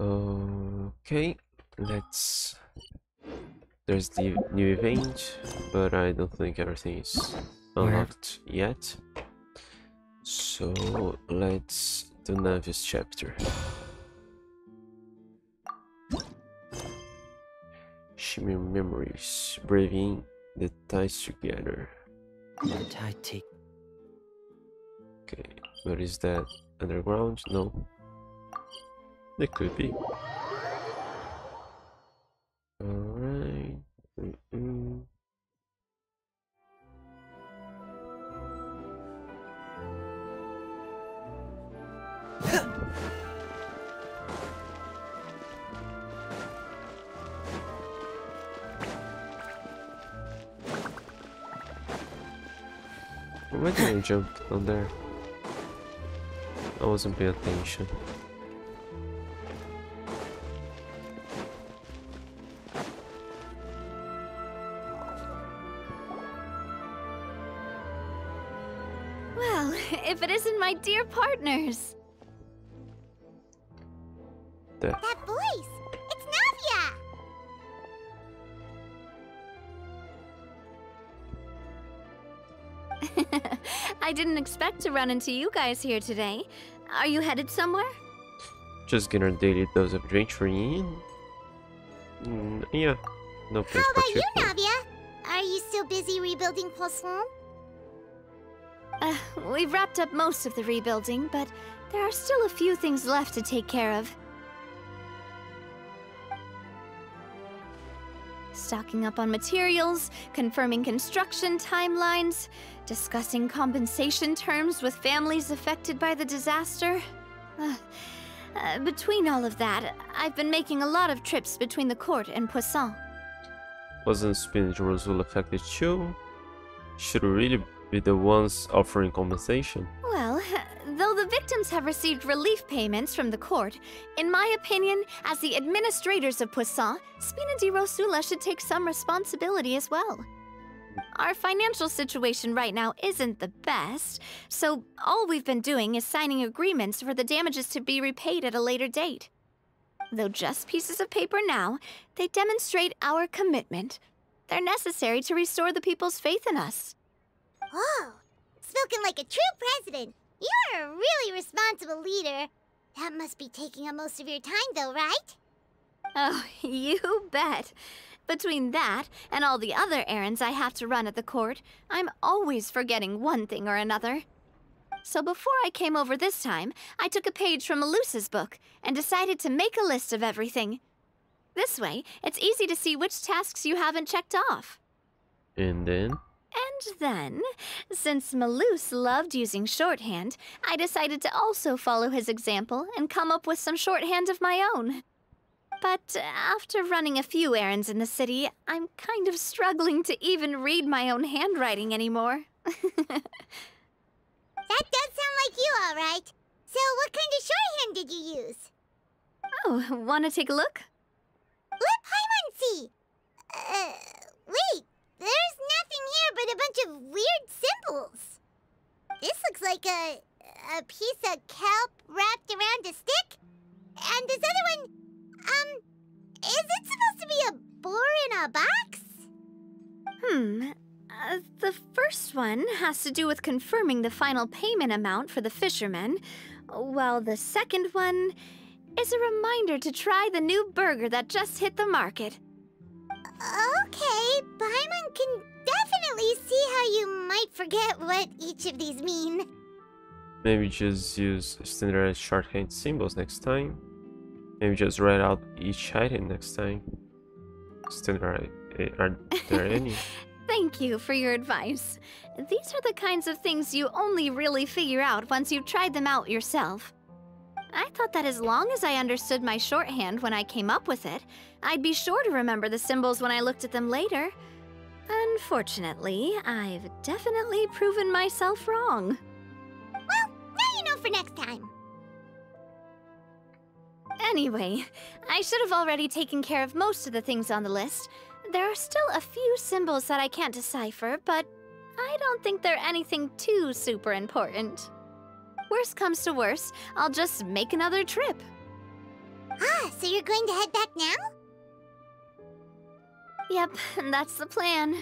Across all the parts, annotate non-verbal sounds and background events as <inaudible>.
Okay, let's. There's the new event, but I don't think everything is unlocked yet. So let's do Navia's chapter. Shimmer memories, breathing the ties together. Okay, what is that? Underground? No. It could be. Alright. Why did I jump on there? I wasn't paying attention. Expect to run into you guys here today. Are you headed somewhere? Just getting a daily dose of adventuring. Mm, yeah, no place How about you, particular. Navia? Are you still busy rebuilding Poisson? Uh, we've wrapped up most of the rebuilding, but there are still a few things left to take care of. Stocking up on materials, confirming construction timelines, discussing compensation terms with families affected by the disaster. Uh, uh, between all of that, I've been making a lot of trips between the court and Poisson. Wasn't Spina di Rosula affected too? Should we really be the ones offering compensation? Well, <laughs> though the victims have received relief payments from the court, in my opinion, as the administrators of Poisson, Spina di Rosula should take some responsibility as well. Our financial situation right now isn't the best, so all we've been doing is signing agreements for the damages to be repaid at a later date. Though just pieces of paper now, they demonstrate our commitment. They're necessary to restore the people's faith in us. Oh, spoken like a true president. You're a really responsible leader. That must be taking up most of your time, though, right? Oh, <laughs> you bet. Between that and all the other errands I have to run at the court, I'm always forgetting one thing or another. So before I came over this time, I took a page from Melus's book and decided to make a list of everything. This way, it's easy to see which tasks you haven't checked off. And then? And then, since Melus loved using shorthand, I decided to also follow his example and come up with some shorthand of my own. But after running a few errands in the city, I'm kind of struggling to even read my own handwriting anymore. <laughs> That does sound like you, all right. So, what kind of shorthand did you use? oh, want to take a look? Let Paimon see. Uh, wait. There's nothing here but a bunch of weird symbols. This looks like a a piece of kelp wrapped around a stick. And this other one, um, is it supposed to be a boar in a box? Hmm. Uh, the first one has to do with confirming the final payment amount for the fishermen, while the second one is a reminder to try the new burger that just hit the market. Okay, Paimon can definitely see how you might forget what each of these mean. Maybe just use standardized shorthand symbols next time. Maybe just write out each item next time. Standard eh, are there any? <laughs> Thank you for your advice. These are the kinds of things you only really figure out once you've tried them out yourself. I thought that as long as I understood my shorthand when I came up with it, I'd be sure to remember the symbols when I looked at them later. Unfortunately, I've definitely proven myself wrong. Well, now you know for next time. Anyway, I should have already taken care of most of the things on the list. There are still a few symbols that I can't decipher, but I don't think they're anything too super important. Worst comes to worst, I'll just make another trip. Ah, so you're going to head back now? Yep, <laughs> that's the plan.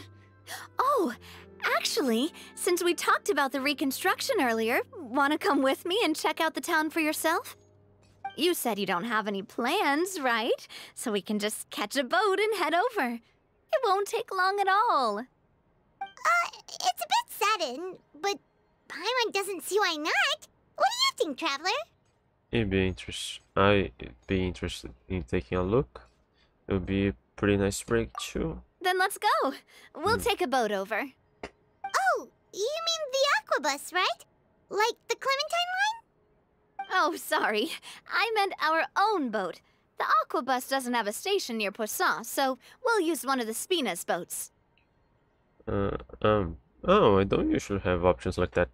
Oh, actually, since we talked about the reconstruction earlier, want to come with me and check out the town for yourself? You said you don't have any plans, right? So we can just catch a boat and head over. It won't take long at all. Uh, it's a bit sudden, but Paimon doesn't see why not. What do you think, Traveler? It'd be interest. I'd be interested in taking a look. It would be a pretty nice break too. Then let's go. We'll Hmm. take a boat over. Oh, you mean the Aquabus, right? Like the Clementine line? Oh, sorry. I meant our own boat. The Aquabus doesn't have a station near Poisson, so we'll use one of the Spina's boats. Uh, um. Oh, I don't usually have options like that.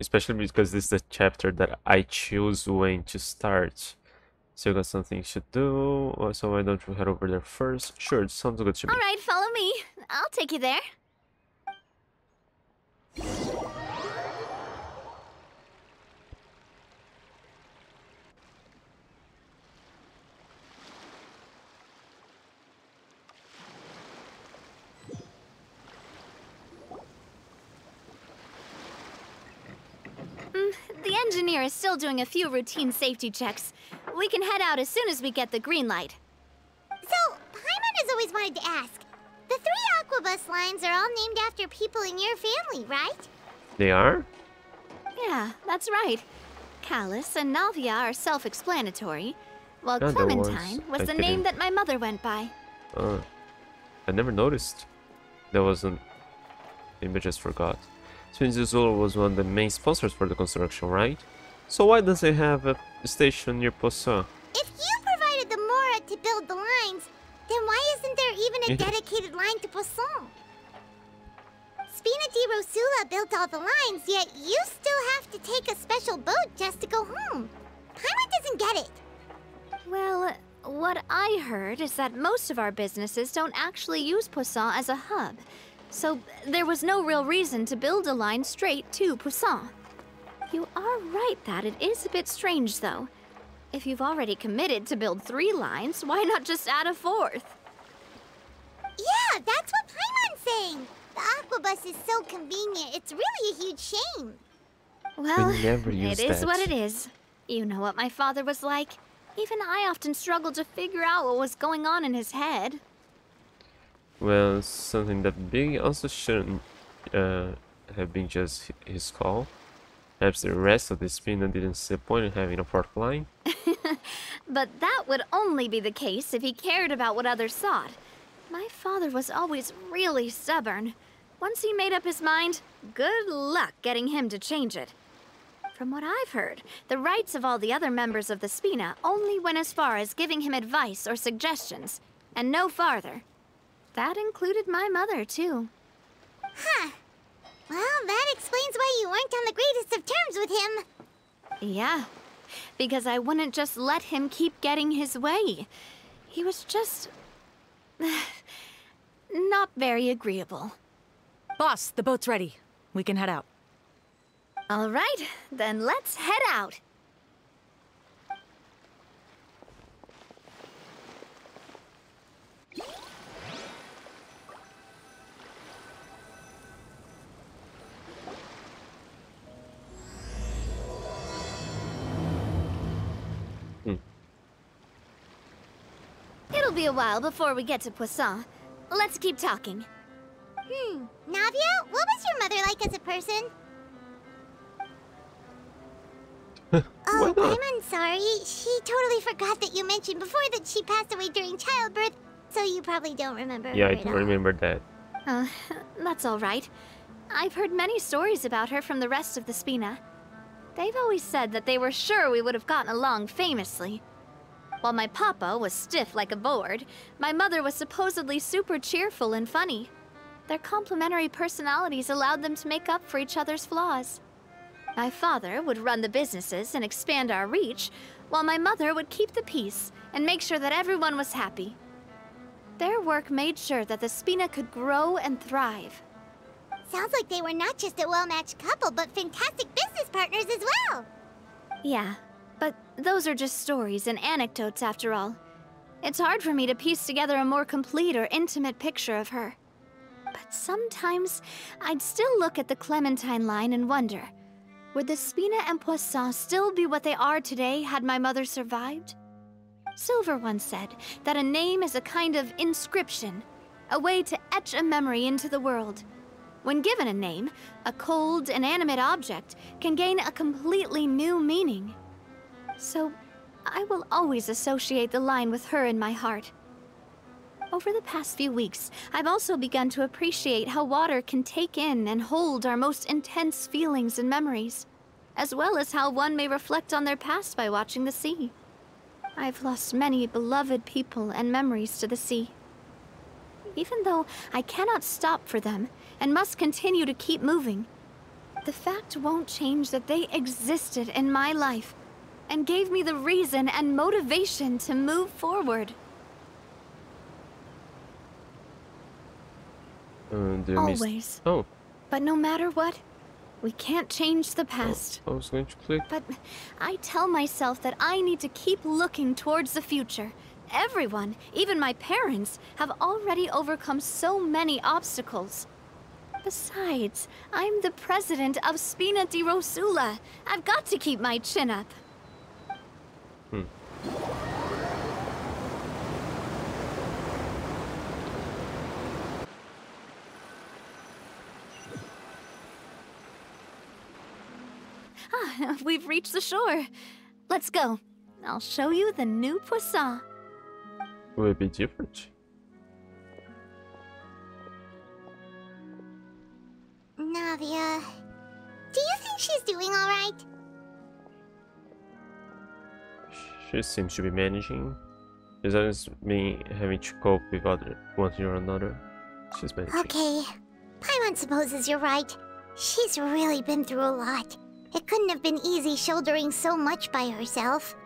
Especially because this is the chapter that I choose when to start. So you got something to do, so why don't we head over there first? Sure, it sounds good to me. All right, follow me. I'll take you there. Mm, The engineer is still doing a few routine safety checks. We can head out as soon as we get the green light. So, Paimon has always wanted to ask. The three Aquabus lines are all named after people in your family, right? They are? Yeah, that's right. Callas and Navia are self-explanatory, while Other Clementine ones, was the name that my mother went by. Uh, I never noticed. There wasn't. Maybe I just forgot. Twins Zulu was one of the main sponsors for the construction, right? So why does it have a station near Poisson? If you provided the Mora to build the lines, then why isn't there even a dedicated line to Poisson? Spina di Rosula built all the lines, yet you still have to take a special boat just to go home. Paimon doesn't get it. Well, what I heard is that most of our businesses don't actually use Poisson as a hub. So there was no real reason to build a line straight to Poisson. You are right that it is a bit strange, though. If you've already committed to build three lines, why not just add a fourth? Yeah, that's what Paimon's saying. The Aquabus is so convenient, it's really a huge shame. Well, never use it is what it is. You know what my father was like. Even I often struggled to figure out what was going on in his head. Well, something that big also shouldn't uh, have been just his call. Perhaps the rest of the Spina didn't see a point in having a fourth line. <laughs> But that would only be the case if he cared about what others thought. My father was always really stubborn. Once he made up his mind, good luck getting him to change it. From what I've heard, the rights of all the other members of the Spina only went as far as giving him advice or suggestions, and no farther. That included my mother, too. Huh. Well, that explains why you weren't on the greatest of terms with him. Yeah, because I wouldn't just let him keep getting his way. He was just. <sighs> not very agreeable. Boss, the boat's ready. We can head out. All right, then let's head out. It'll be a while before we get to Poisson. Let's keep talking. Hmm. Navia, what was your mother like as a person? <laughs> Oh. I'm sorry. She totally forgot that you mentioned before that she passed away during childbirth, so you probably don't remember Yeah, her I don't all. remember that. Uh, that's all right. I've heard many stories about her from the rest of the Spina. They've always said that they were sure we would have gotten along famously. While my papa was stiff like a board, my mother was supposedly super cheerful and funny. Their complementary personalities allowed them to make up for each other's flaws. My father would run the businesses and expand our reach, while my mother would keep the peace and make sure that everyone was happy. Their work made sure that the Spina could grow and thrive. Sounds like they were not just a well-matched couple, but fantastic business partners as well. Yeah, But those are just stories and anecdotes after all. It's hard for me to piece together a more complete or intimate picture of her. But sometimes I'd still look at the Clementine line and wonder would the Spina and Poisson still be what they are today had my mother survived? Silver once said that a name is a kind of inscription, a way to etch a memory into the world. When given a name, a cold, inanimate object can gain a completely new meaning. So, I will always associate the line with her in my heart. Over the past few weeks, I've also begun to appreciate how water can take in and hold our most intense feelings and memories, as well as how one may reflect on their past by watching the sea. I've lost many beloved people and memories to the sea. Even though I cannot stop for them and must continue to keep moving, the fact won't change that they existed in my life and gave me the reason and motivation to move forward. Uh, do you miss- Always. Oh, But no matter what, we can't change the past. Oh, I was going to click. But I tell myself that I need to keep looking towards the future. Everyone, even my parents, have already overcome so many obstacles. Besides, I'm the president of Spina di Rosula. I've got to keep my chin up. Ah, <laughs> we've reached the shore. Let's go. I'll show you the new poisson. Will it be different? Navia. Do you think she's doing alright? She seems to be managing. Besides me having to cope with other one thing or another, she's managing. Okay. Paimon supposes you're right. She's really been through a lot. It couldn't have been easy shouldering so much by herself.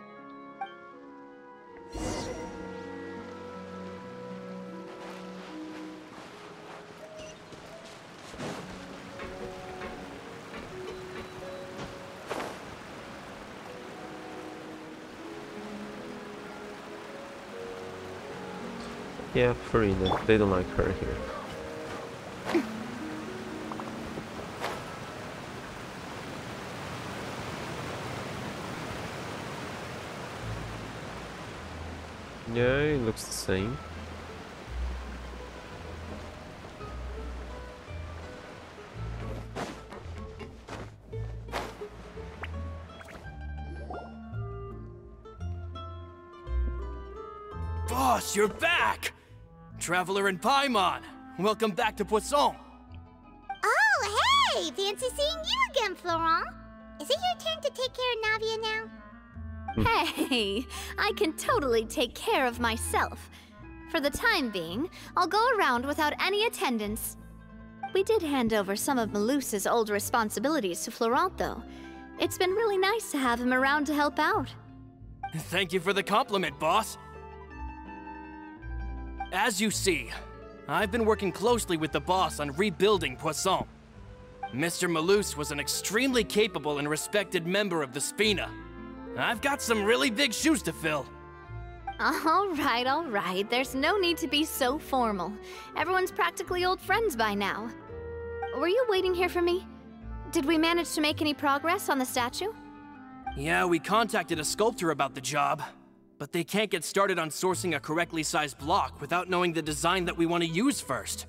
Yeah, Furina. They don't like her here. Yeah, it looks the same. Boss, you're back! Traveler and Paimon, welcome back to Poisson. Oh, hey! Fancy seeing you again, Florent. Is it your turn to take care of Navia now? Hmm. Hey, I can totally take care of myself. For the time being, I'll go around without any attendance. We did hand over some of Melus's old responsibilities to Florent, though. It's been really nice to have him around to help out. Thank you for the compliment, boss. As you see, I've been working closely with the boss on rebuilding Poisson. Mr. Melus was an extremely capable and respected member of the Spina. I've got some really big shoes to fill. All right, all right. There's no need to be so formal. Everyone's practically old friends by now. Were you waiting here for me? Did we manage to make any progress on the statue? Yeah, we contacted a sculptor about the job, but they can't get started on sourcing a correctly sized block without knowing the design that we want to use first.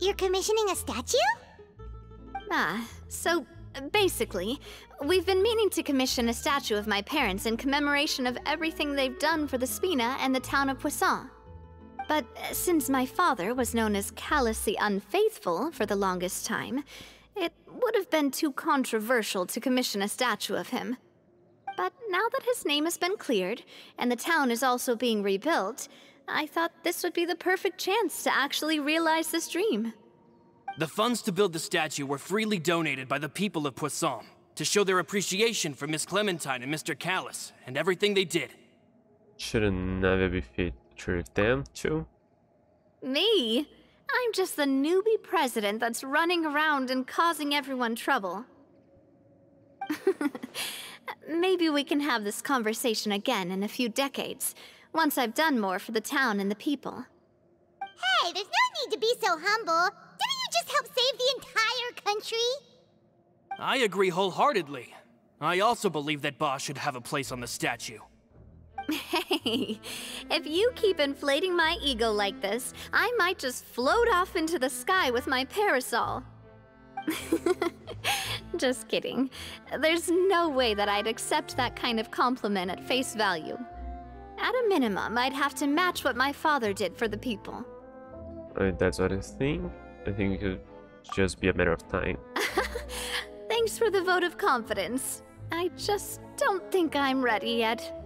You're commissioning a statue? Ah, so basically, we've been meaning to commission a statue of my parents in commemoration of everything they've done for the Spina and the town of Poisson. But uh, since my father was known as Callas the Unfaithful for the longest time, it would have been too controversial to commission a statue of him. But now that his name has been cleared, and the town is also being rebuilt, I thought this would be the perfect chance to actually realize this dream. The funds to build the statue were freely donated by the people of Poisson to show their appreciation for Miss Clementine and Mr. Callas and everything they did. Shouldn't Navia be featured with them too? Me? I'm just the newbie president that's running around and causing everyone trouble. <laughs> maybe we can have this conversation again in a few decades, once I've done more for the town and the people. Hey, there's no need to be so humble. Didn't you just help save the entire country? I agree wholeheartedly. I also believe that Boss should have a place on the statue. Hey, if you keep inflating my ego like this, I might just float off into the sky with my parasol. <laughs> just kidding. There's no way that I'd accept that kind of compliment at face value. At a minimum, I'd have to match what my father did for the people. Uh, that's what I think. I think it could just be a matter of time. <laughs> Thanks for the vote of confidence. I just don't think I'm ready yet.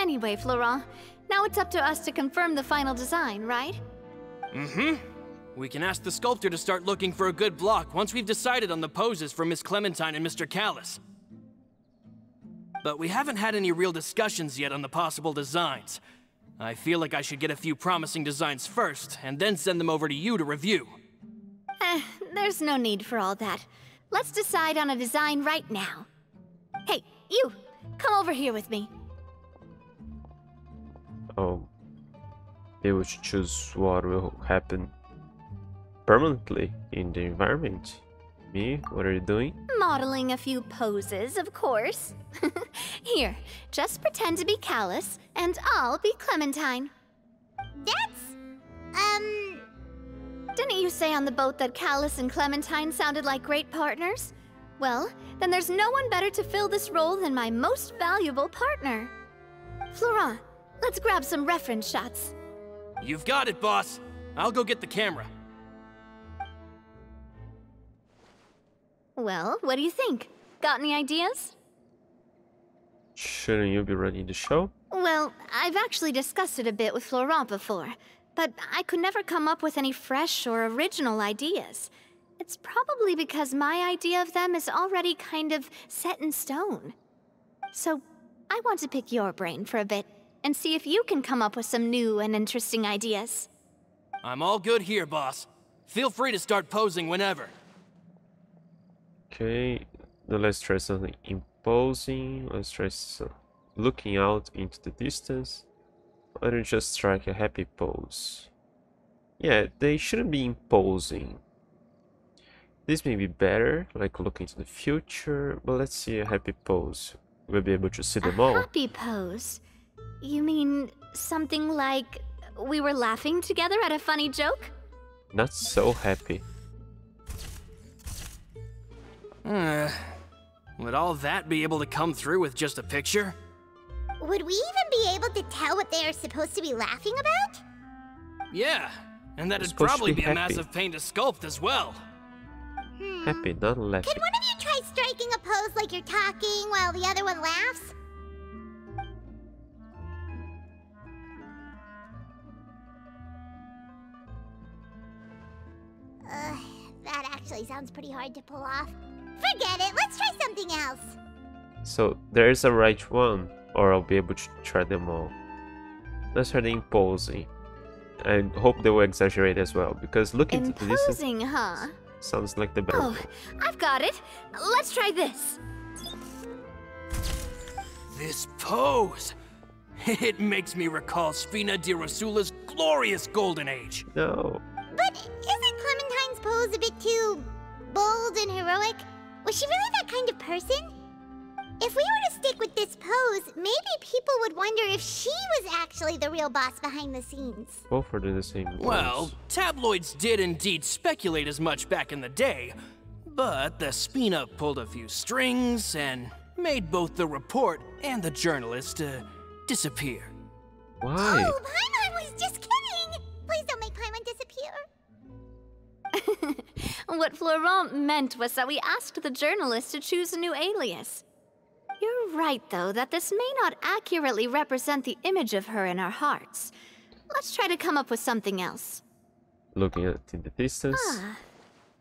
Anyway, Florent, now it's up to us to confirm the final design, right? Mm-hmm. We can ask the sculptor to start looking for a good block once we've decided on the poses for Miss Clementine and Mr. Callas. But we haven't had any real discussions yet on the possible designs. I feel like I should get a few promising designs first, and then send them over to you to review. Eh, there's no need for all that. Let's decide on a design right now. Hey, you! Come over here with me. Oh, they would choose what will happen permanently in the environment. Me? What are you doing? Modeling a few poses, of course. <laughs> here, just pretend to be Callas, and I'll be Clementine. That's. um. Didn't you say on the boat that Callas and Clementine sounded like great partners? Well, then there's no one better to fill this role than my most valuable partner. Florent, let's grab some reference shots. You've got it, boss. I'll go get the camera. Well, what do you think? Got any ideas? Shouldn't you be running the show? Well, I've actually discussed it a bit with Florent before, but I could never come up with any fresh or original ideas. It's probably because my idea of them is already kind of set in stone. So, I want to pick your brain for a bit and see if you can come up with some new and interesting ideas. I'm all good here, boss. Feel free to start posing whenever. Okay, now let's try something imposing. Let's try some looking out into the distance. Why don't just strike a happy pose? Yeah, they shouldn't be imposing. This may be better, like looking to the future, but let's see a happy pose. We'll be able to see them a all. happy pose? You mean something like we were laughing together at a funny joke? Not so happy. Uh, <sighs> would all that be able to come through with just a picture? Would we even be able to tell what they are supposed to be laughing about? Yeah, and that'd probably be be, a massive pain to sculpt as well. Hmm. Happy, not laughing. Can one of you try striking a pose like you're talking while the other one laughs? Ugh, that actually sounds pretty hard to pull off. Forget it, let's try something else. So there is a right one, or I'll be able to try them all. Let's try the imposing. I hope they will exaggerate as well, because looking into the distance Imposing, huh? sounds like the better Oh, one. I've got it. Let's try this. This pose! <laughs> It makes me recall Spina di Rosula's glorious golden age. No. But isn't Clementine's pose a bit too bold and heroic? Was she really that kind of person? If we were to stick with this pose, maybe people would wonder if she was actually the real boss behind the scenes. Both are doing the same ones. Well, tabloids did indeed speculate as much back in the day, but the Spina pulled a few strings and made both the report and the journalist uh, disappear. Why? Oh, Paimon was just kidding! Please don't make Paimon disappear. <laughs> What Florent meant was that we asked the journalist to choose a new alias. You're right, though, that this may not accurately represent the image of her in our hearts. Let's try to come up with something else. Looking at in the distance. Ah,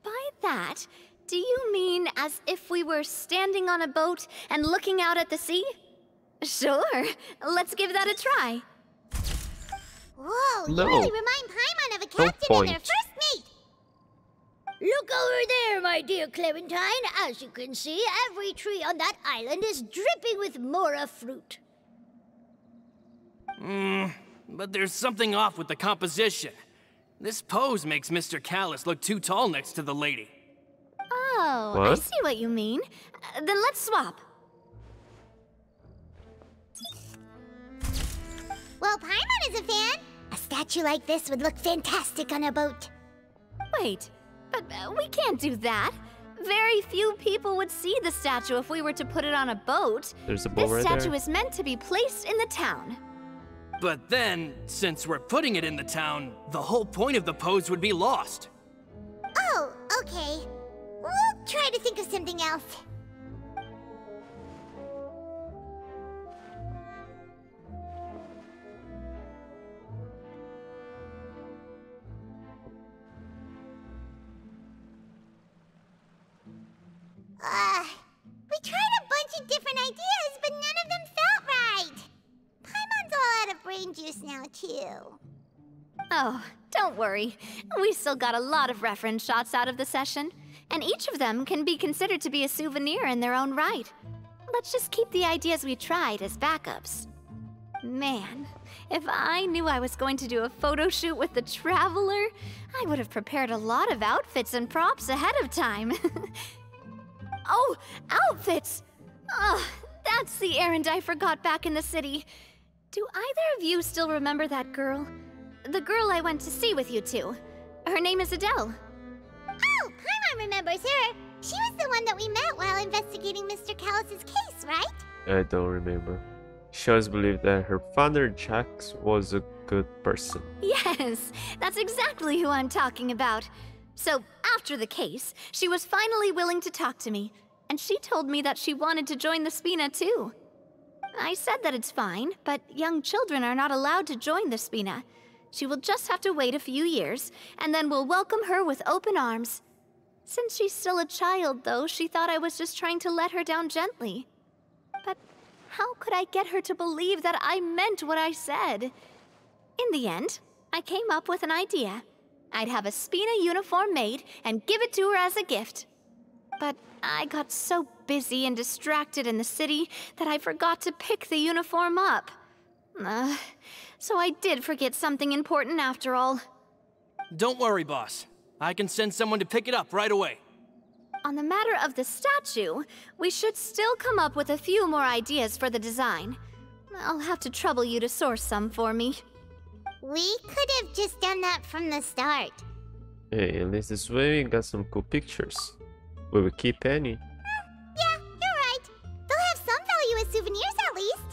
by that, do you mean as if we were standing on a boat and looking out at the sea? Sure, let's give that a try. Whoa, you really remind Paimon of a captain and their first mate. Look over there, my dear Clementine. As you can see, every tree on that island is dripping with mora fruit. Hmm, but there's something off with the composition. This pose makes Mr. Callas look too tall next to the lady. Oh, I see what you mean. Uh, then let's swap. Well, Paimon is a fan. A statue like this would look fantastic on a boat. Wait, but uh, we can't do that. Very few people would see the statue if we were to put it on a boat. There's a boat This right statue there. is meant to be placed in the town. But then, since we're putting it in the town, the whole point of the pose would be lost. Oh, okay. We'll try to think of something else. Uh, we tried a bunch of different ideas, but none of them felt right. Paimon's all out of brain juice now, too. Oh, don't worry. We still got a lot of reference shots out of the session, and each of them can be considered to be a souvenir in their own right. Let's just keep the ideas we tried as backups. Man, if I knew I was going to do a photo shoot with the Traveler, I would have prepared a lot of outfits and props ahead of time. <laughs> oh, outfits! Oh, that's the errand I forgot back in the city. Do either of you still remember that girl? The girl I went to see with you two. Her name is Adele. Oh, Paimon remembers her. She was the one that we met while investigating Mr. Callas's case, right? I don't remember. She always believed that her father Jax was a good person. Yes, that's exactly who I'm talking about. So, after the case, she was finally willing to talk to me, and she told me that she wanted to join the Spina too. I said that it's fine, but young children are not allowed to join the Spina. She will just have to wait a few years, and then we'll welcome her with open arms. Since she's still a child, though, she thought I was just trying to let her down gently. But how could I get her to believe that I meant what I said? In the end, I came up with an idea. I'd have a Spina uniform made and give it to her as a gift. But I got so busy and distracted in the city that I forgot to pick the uniform up. Uh, so I did forget something important after all. Don't worry, boss. I can send someone to pick it up right away. On the matter of the statue, we should still come up with a few more ideas for the design. I'll have to trouble you to source some for me. We could have just done that from the start. Hey, at least this way we got some cool pictures. We will keep any. Yeah, you're right. They'll have some value as souvenirs at least.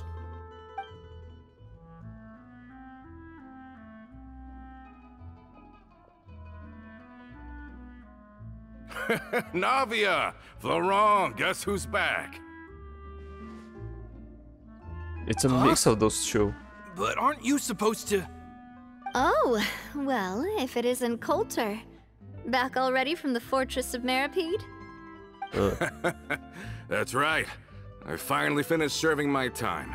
<laughs> Navia! Florent, guess who's back? It's a mix of those two. But aren't you supposed to. Oh, well, if it isn't Coulter. Back already from the Fortress of Meropide? Uh, <laughs> That's right. I finally finished serving my time.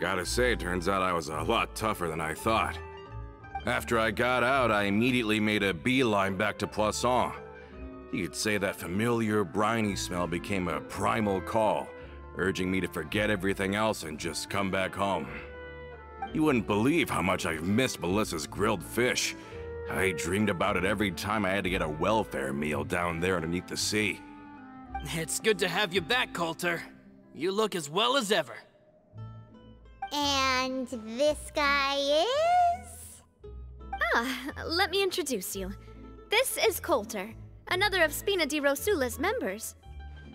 Gotta say, turns out I was a lot tougher than I thought. After I got out, I immediately made a beeline back to Poisson. You could say that familiar briny smell became a primal call, urging me to forget everything else and just come back home. You wouldn't believe how much I've missed Melissa's grilled fish. I dreamed about it every time I had to get a welfare meal down there underneath the sea. It's good to have you back, Coulter. You look as well as ever. And this guy is? Ah, let me introduce you. This is Coulter, another of Spina di Rosula's members.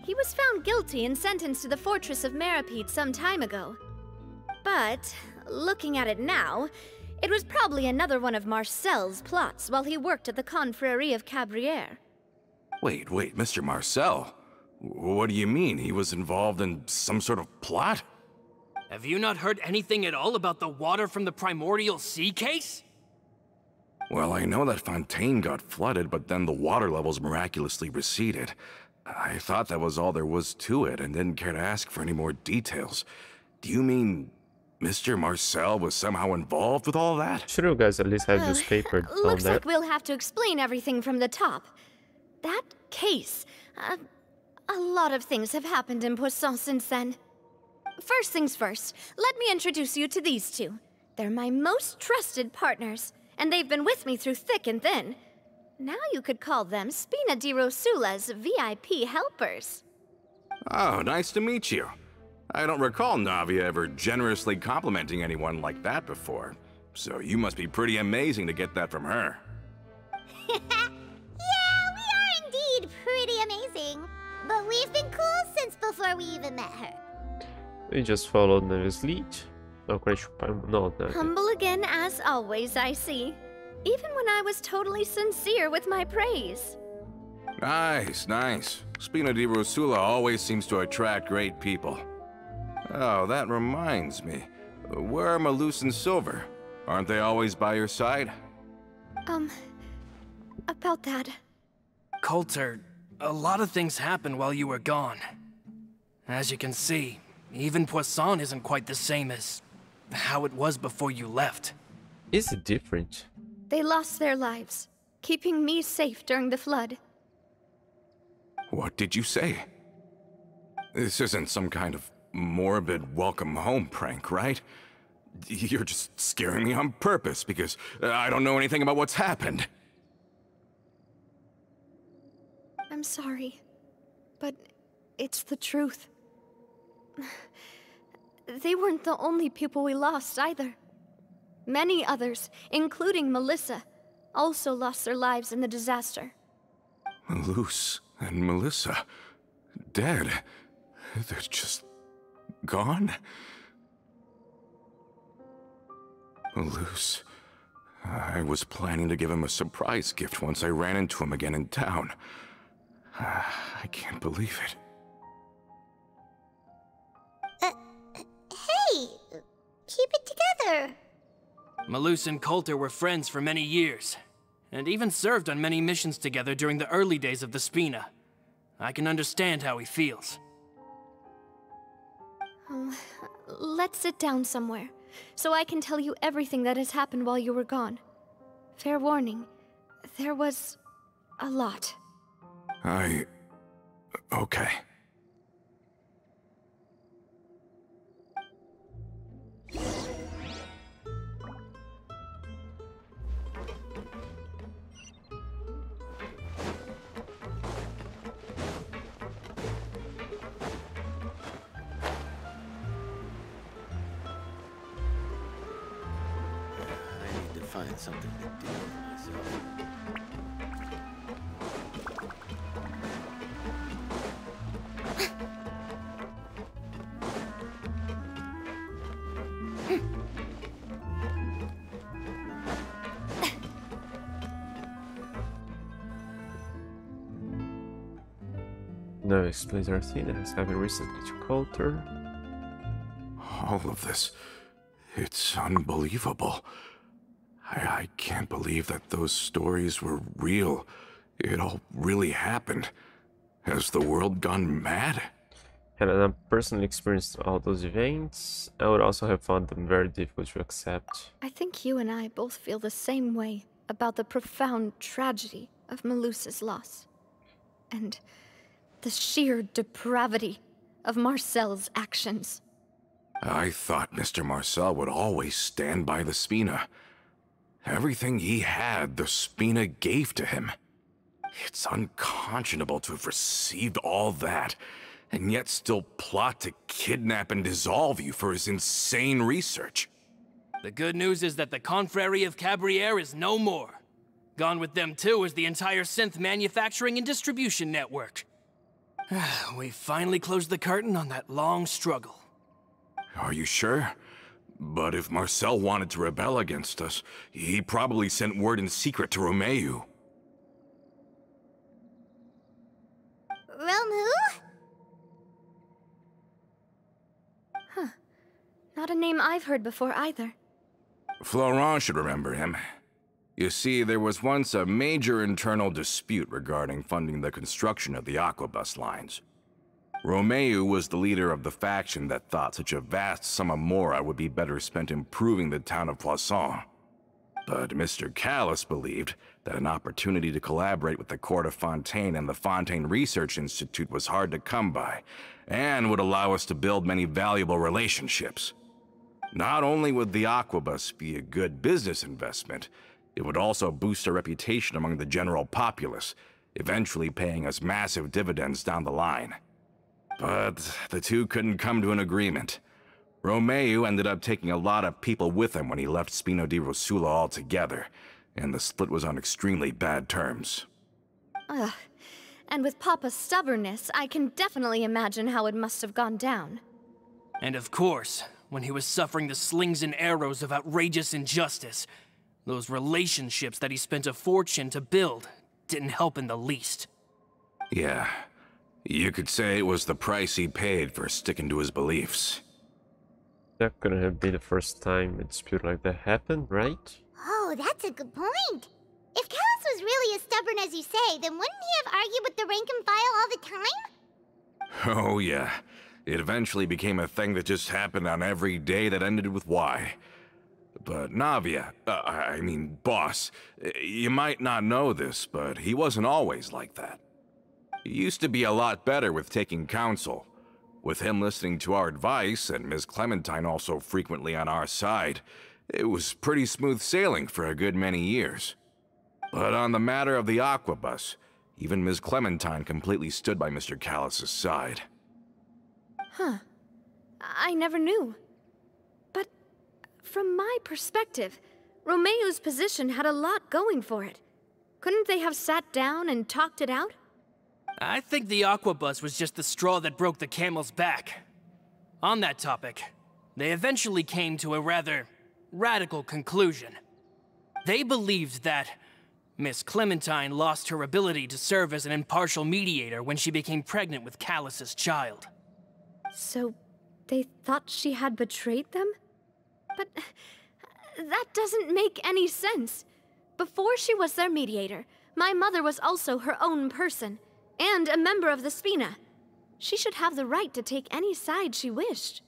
He was found guilty and sentenced to the Fortress of Meropide some time ago. But, looking at it now, it was probably another one of Marcel's plots while he worked at the Confrérie of Cabrières. Wait, wait, Mr. Marcel? What do you mean? He was involved in some sort of plot? Have you not heard anything at all about the water from the primordial sea case? Well, I know that Fontaine got flooded, but then the water levels miraculously receded. I thought that was all there was to it and didn't care to ask for any more details. Do you mean Mr. Marcel was somehow involved with all that? should you guys at least have this paper <laughs> down Looks there? like we'll have to explain everything from the top. that case. Uh, a lot of things have happened in Poisson since then. First things first, let me introduce you to these two. They're my most trusted partners, and they've been with me through thick and thin. Now you could call them Spina di Rosula's VIP helpers. Oh, nice to meet you. I don't recall Navia ever generously complimenting anyone like that before. So you must be pretty amazing to get that from her. <laughs> yeah, we are indeed pretty amazing. But we've been cool since before we even met her. We just followed Navia's lead. Não, quando chupar, não, né? Humble again as always, I see. Even when I was totally sincere with my praise. Nice, nice. Spina di Rosula always seems to attract great people. Oh, that reminds me. Where are Melus and Silver? Aren't they always by your side? Um, about that. Coulter, a lot of things happened while you were gone. As you can see, even Poisson isn't quite the same as how it was before you left. Is it different? They lost their lives, keeping me safe during the flood. What did you say? This isn't some kind of morbid welcome home prank, right? You're just scaring me on purpose because I don't know anything about what's happened. I'm sorry, but it's the truth. They weren't the only people we lost either. Many others, including Melissa, also lost their lives in the disaster. Luce and Melissa, dead. They're just gone? Luce. I was planning to give him a surprise gift once I ran into him again in town. I can't believe it. Uh, hey, keep it together. Melus and Coulter were friends for many years, and even served on many missions together during the early days of the Spina. I can understand how he feels. Oh, <sighs> let's sit down somewhere, so I can tell you everything that has happened while you were gone. Fair warning, there was a lot. I... Okay. Find something to do with myself. No explains everything as having recently to Coulter. All of this. It's unbelievable. I, I can't believe that those stories were real. It all really happened. Has the world gone mad? Had I not personally experienced all those events, I would also have found them very difficult to accept. I think you and I both feel the same way about the profound tragedy of Melus's loss. And the sheer depravity of Marcel's actions. I thought Mr. Marcel would always stand by the Spina. Everything he had, the Spina gave to him. It's unconscionable to have received all that, and yet still plot to kidnap and dissolve you for his insane research. The good news is that the Confrérie of Cabriere is no more. Gone with them too is the entire synth manufacturing and distribution network. <sighs> we finally closed the curtain on that long struggle. Are you sure? But if Marcel wanted to rebel against us, he probably sent word in secret to Romeu. Huh. Not a name I've heard before either. Florent should remember him. You see, there was once a major internal dispute regarding funding the construction of the Aquabus lines. Romeu was the leader of the faction that thought such a vast sum of mora would be better spent improving the town of Poisson. but Mr. Callas believed that an opportunity to collaborate with the Court of Fontaine and the Fontaine Research Institute was hard to come by, and would allow us to build many valuable relationships. Not only would the Aquabus be a good business investment, it would also boost our reputation among the general populace, eventually paying us massive dividends down the line. But the two couldn't come to an agreement. Romeu ended up taking a lot of people with him when he left Spina di Rosula altogether, and the split was on extremely bad terms. Ugh. And with Papa's stubbornness, I can definitely imagine how it must have gone down. And of course, when he was suffering the slings and arrows of outrageous injustice, those relationships that he spent a fortune to build didn't help in the least. Yeah, you could say it was the price he paid for sticking to his beliefs. That couldn't have been the first time a dispute like that happened, right? Oh, that's a good point. If Callas was really as stubborn as you say, then wouldn't he have argued with the rank and file all the time? Oh, yeah. It eventually became a thing that just happened on every day that ended with Y. But Navia, uh, I mean, boss, you might not know this, but he wasn't always like that. Used to be a lot better with taking counsel. With him listening to our advice, and Ms. Clementine also frequently on our side, it was pretty smooth sailing for a good many years. But on the matter of the Aquabus, even Ms. Clementine completely stood by Mr. Callas's side. Huh. I never knew. But from my perspective, Romeo's position had a lot going for it. Couldn't they have sat down and talked it out? I think the Aquabus was just the straw that broke the camel's back. On that topic, they eventually came to a rather radical conclusion. They believed that Miss Clementine lost her ability to serve as an impartial mediator when she became pregnant with Callas's child. So they thought she had betrayed them? But that doesn't make any sense. Before she was their mediator, my mother was also her own person, and a member of the Spina. She should have the right to take any side she wished.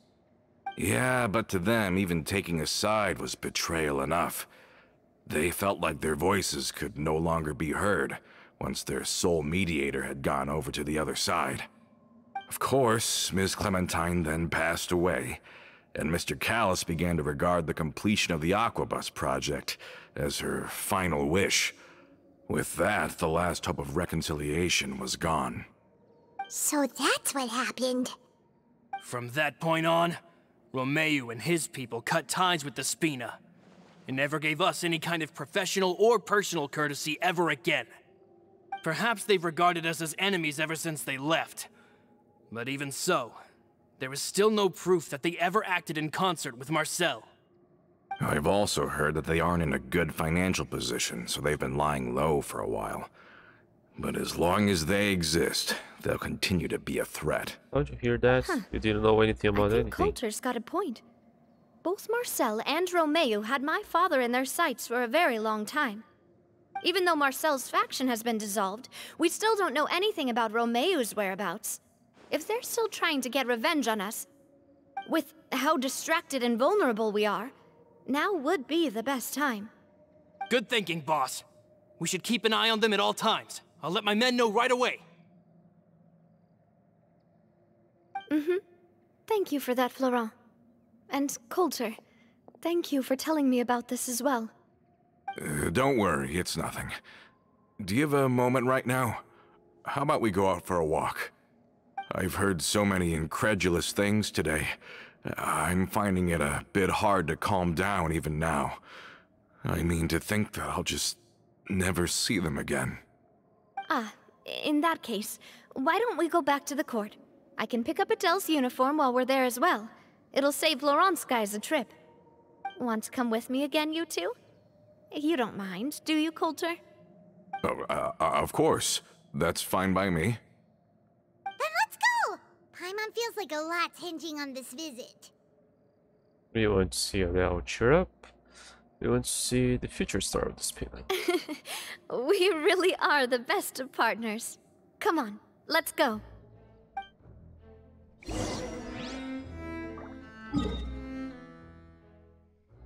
Yeah, but to them, even taking a side was betrayal enough. They felt like their voices could no longer be heard once their sole mediator had gone over to the other side. Of course, Ms. Clementine then passed away, and Mr. Callas began to regard the completion of the Aquabus project as her final wish. With that, the last hope of reconciliation was gone. So that's what happened. From that point on, Romeu and his people cut ties with the Spina, and never gave us any kind of professional or personal courtesy ever again. Perhaps they've regarded us as enemies ever since they left. But even so, there is still no proof that they ever acted in concert with Marcel. I've also heard that they aren't in a good financial position, so they've been lying low for a while. But as long as they exist, they'll continue to be a threat. Don't you hear that? You didn't know anything I about think anything. Coulter's got a point. Both Marcel and Romeo had my father in their sights for a very long time. Even though Marcel's faction has been dissolved, we still don't know anything about Romeo's whereabouts. If they're still trying to get revenge on us, with how distracted and vulnerable we are, now would be the best time. Good thinking, boss. We should keep an eye on them at all times. I'll let my men know right away. Mm-hmm. Thank you for that, Florent. And Coulter, thank you for telling me about this as well. Uh, don't worry, it's nothing. Do you have a moment right now? How about we go out for a walk? I've heard so many incredulous things today. I'm finding it a bit hard to calm down even now. I mean, to think that I'll just never see them again. Ah, in that case, why don't we go back to the court? I can pick up Adele's uniform while we're there as well. It'll save Laurent's guys a trip. Want to come with me again, you two? You don't mind, do you, Coulter? Oh, uh, uh, of course. That's fine by me. Then! Paimon feels like a lot's hinging on this visit. We want to see Adele cheer up. We want to see the future star of the spin. <laughs> We really are the best of partners. Come on, let's go.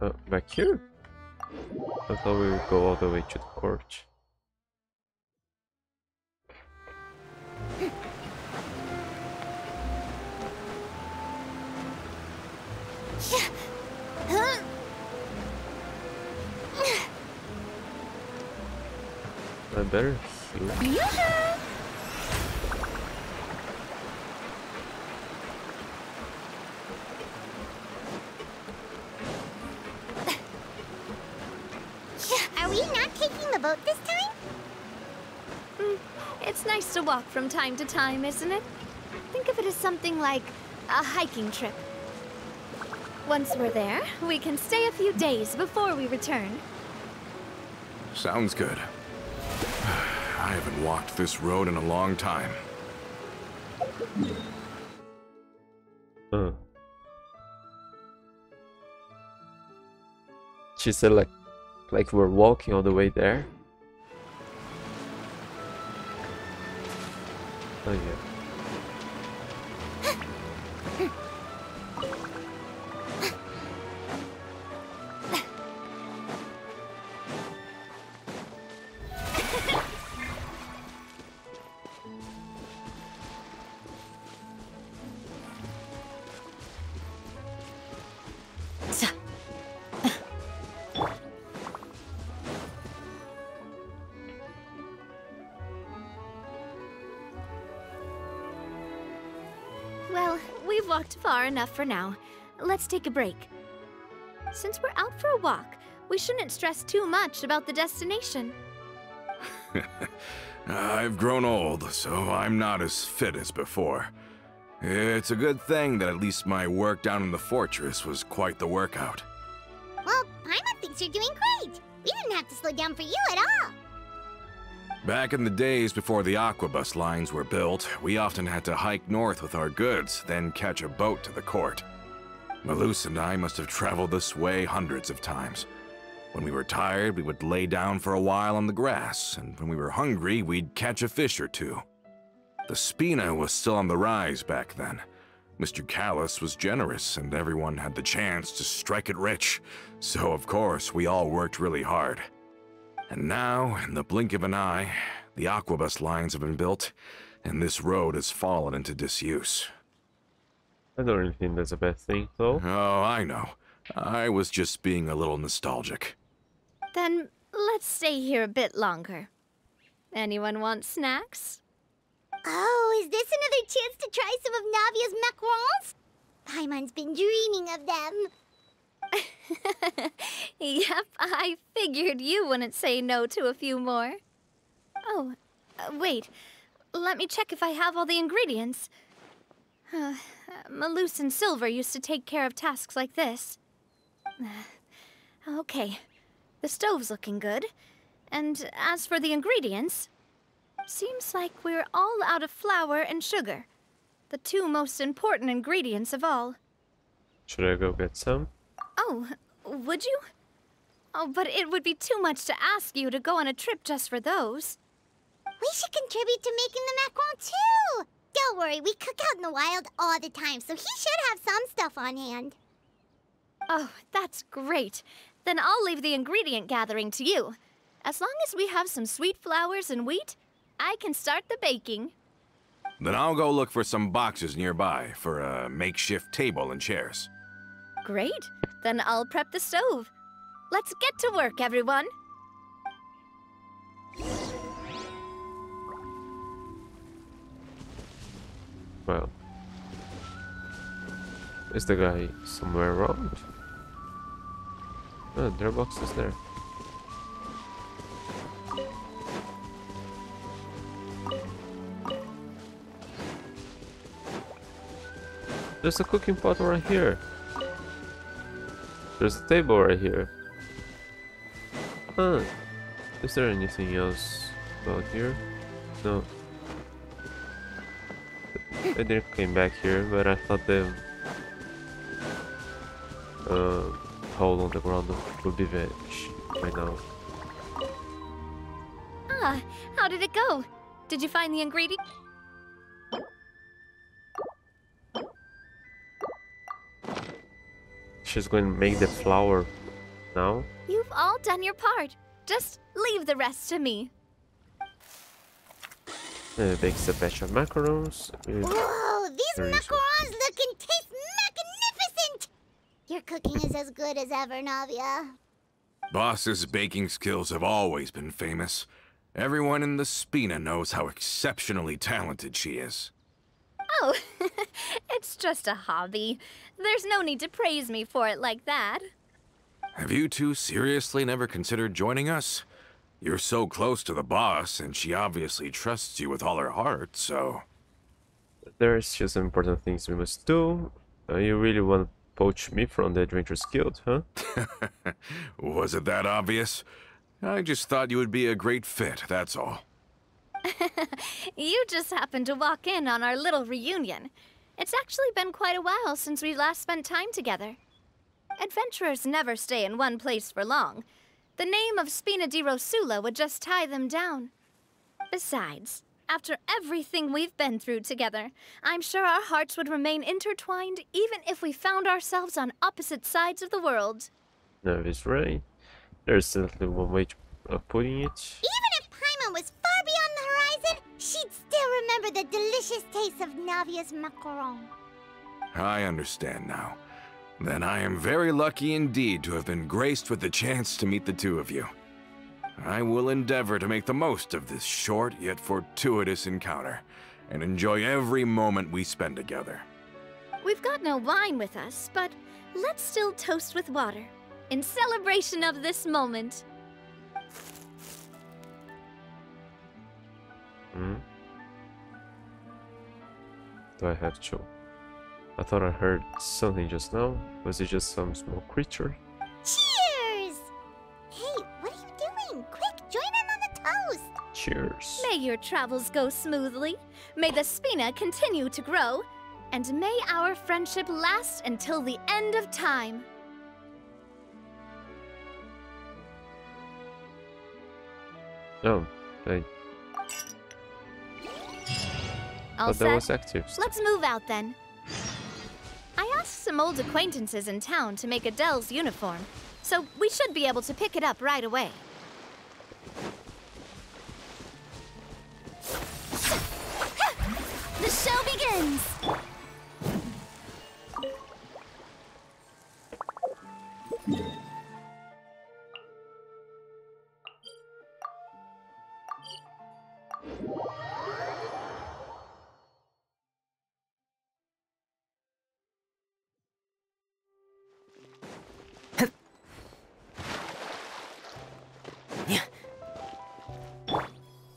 Uh, back here? I thought we would go all the way to the court. <laughs> I better heal. Are we not taking the boat this time? Mm, it's nice to walk from time to time, isn't it? Think of it as something like a hiking trip. Once we're there, we can stay a few days before we return. Sounds good. <sighs> I haven't walked this road in a long time. Uh. She said like like we're walking all the way there. Oh yeah. Enough for now. Let's take a break. Since we're out for a walk, we shouldn't stress too much about the destination. <laughs> I've grown old, so I'm not as fit as before. It's a good thing that at least my work down in the fortress was quite the workout. Well, Paimon thinks you're doing great. We didn't have to slow down for you at all. Back in the days before the aquabus lines were built, we often had to hike north with our goods, then catch a boat to the court. Melus and I must have traveled this way hundreds of times. When we were tired, we would lay down for a while on the grass, and when we were hungry, we'd catch a fish or two. The Spina was still on the rise back then. Mr. Callas was generous, and everyone had the chance to strike it rich. So, of course, we all worked really hard. And now, in the blink of an eye, the aquabus lines have been built, and this road has fallen into disuse. I don't really think that's a bad thing though. Oh, I know. I was just being a little nostalgic. Then let's stay here a bit longer. Anyone want snacks? Oh, is this another chance to try some of Navia's macarons? Paimon's been dreaming of them. <laughs> yep, I figured you wouldn't say no to a few more. Oh, uh, wait. Let me check if I have all the ingredients. Uh, Melus and Silver used to take care of tasks like this. <sighs> okay, the stove's looking good. And as for the ingredients, seems like we're all out of flour and sugar. The two most important ingredients of all. Should I go get some? Oh, would you? Oh, but it would be too much to ask you to go on a trip just for those. We should contribute to making the macaron too. Don't worry, we cook out in the wild all the time, so he should have some stuff on hand. Oh, that's great. Then I'll leave the ingredient gathering to you. As long as we have some sweet flowers and wheat, I can start the baking. Then I'll go look for some boxes nearby for a makeshift table and chairs. Great. Then I'll prep the stove. Let's get to work, everyone. Well. Is the guy somewhere around? Oh, there are boxes there. There's a cooking pot right here. There's a table right here. Huh. Is there anything else about here? No. I didn't came back here, but I thought the uh, hole on the ground would be vanished by now. Ah, how did it go? Did you find the ingredient? She's going to make the flour now. You've all done your part. Just leave the rest to me. Uh, bakes a batch of macarons. with- Whoa, these Very good. macarons look and taste magnificent! Your cooking is as good as ever, Navia. Boss's baking skills have always been famous. Everyone in the Spina knows how exceptionally talented she is. Oh, <laughs> it's just a hobby. There's no need to praise me for it like that. Have you two seriously never considered joining us? You're so close to the boss, and she obviously trusts you with all her heart, so. There's just some important things we must do. Uh, you really want to poach me from the Adventurers Guild, huh? <laughs> Was it that obvious? I just thought you would be a great fit, that's all. <laughs> You just happened to walk in on our little reunion. It's actually been quite a while since we last spent time together. Adventurers never stay in one place for long. The name of Spina di Rosula would just tie them down. Besides, after everything we've been through together, I'm sure our hearts would remain intertwined even if we found ourselves on opposite sides of the world. No, it's right. There's certainly one way of putting it. Even if Paimon was far beyond the horizon, she'd still remember the delicious taste of Navia's macaron. I understand now. Then I am very lucky indeed to have been graced with the chance to meet the two of you. I will endeavor to make the most of this short yet fortuitous encounter and enjoy every moment we spend together. We've got no wine with us, but let's still toast with water in celebration of this moment. Hmm? Do I have to? I thought I heard something just now. Was it just some small creature? Cheers! Hey, what are you doing? Quick, join in on the toast! Cheers. May your travels go smoothly, may the Spina continue to grow, and may our friendship last until the end of time. Oh, I All thought that was set? active. Let's move out then. I asked some old acquaintances in town to make Adele's uniform, so we should be able to pick it up right away. The show begins!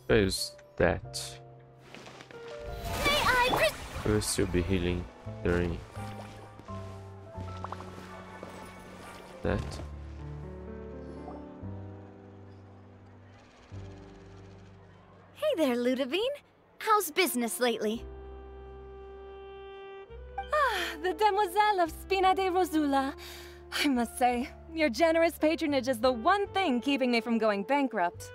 What is that? May I We will still be healing during that. Hey there, Ludovine. How's business lately? Ah, the Demoiselle of Spina di Rosula. I must say, your generous patronage is the one thing keeping me from going bankrupt.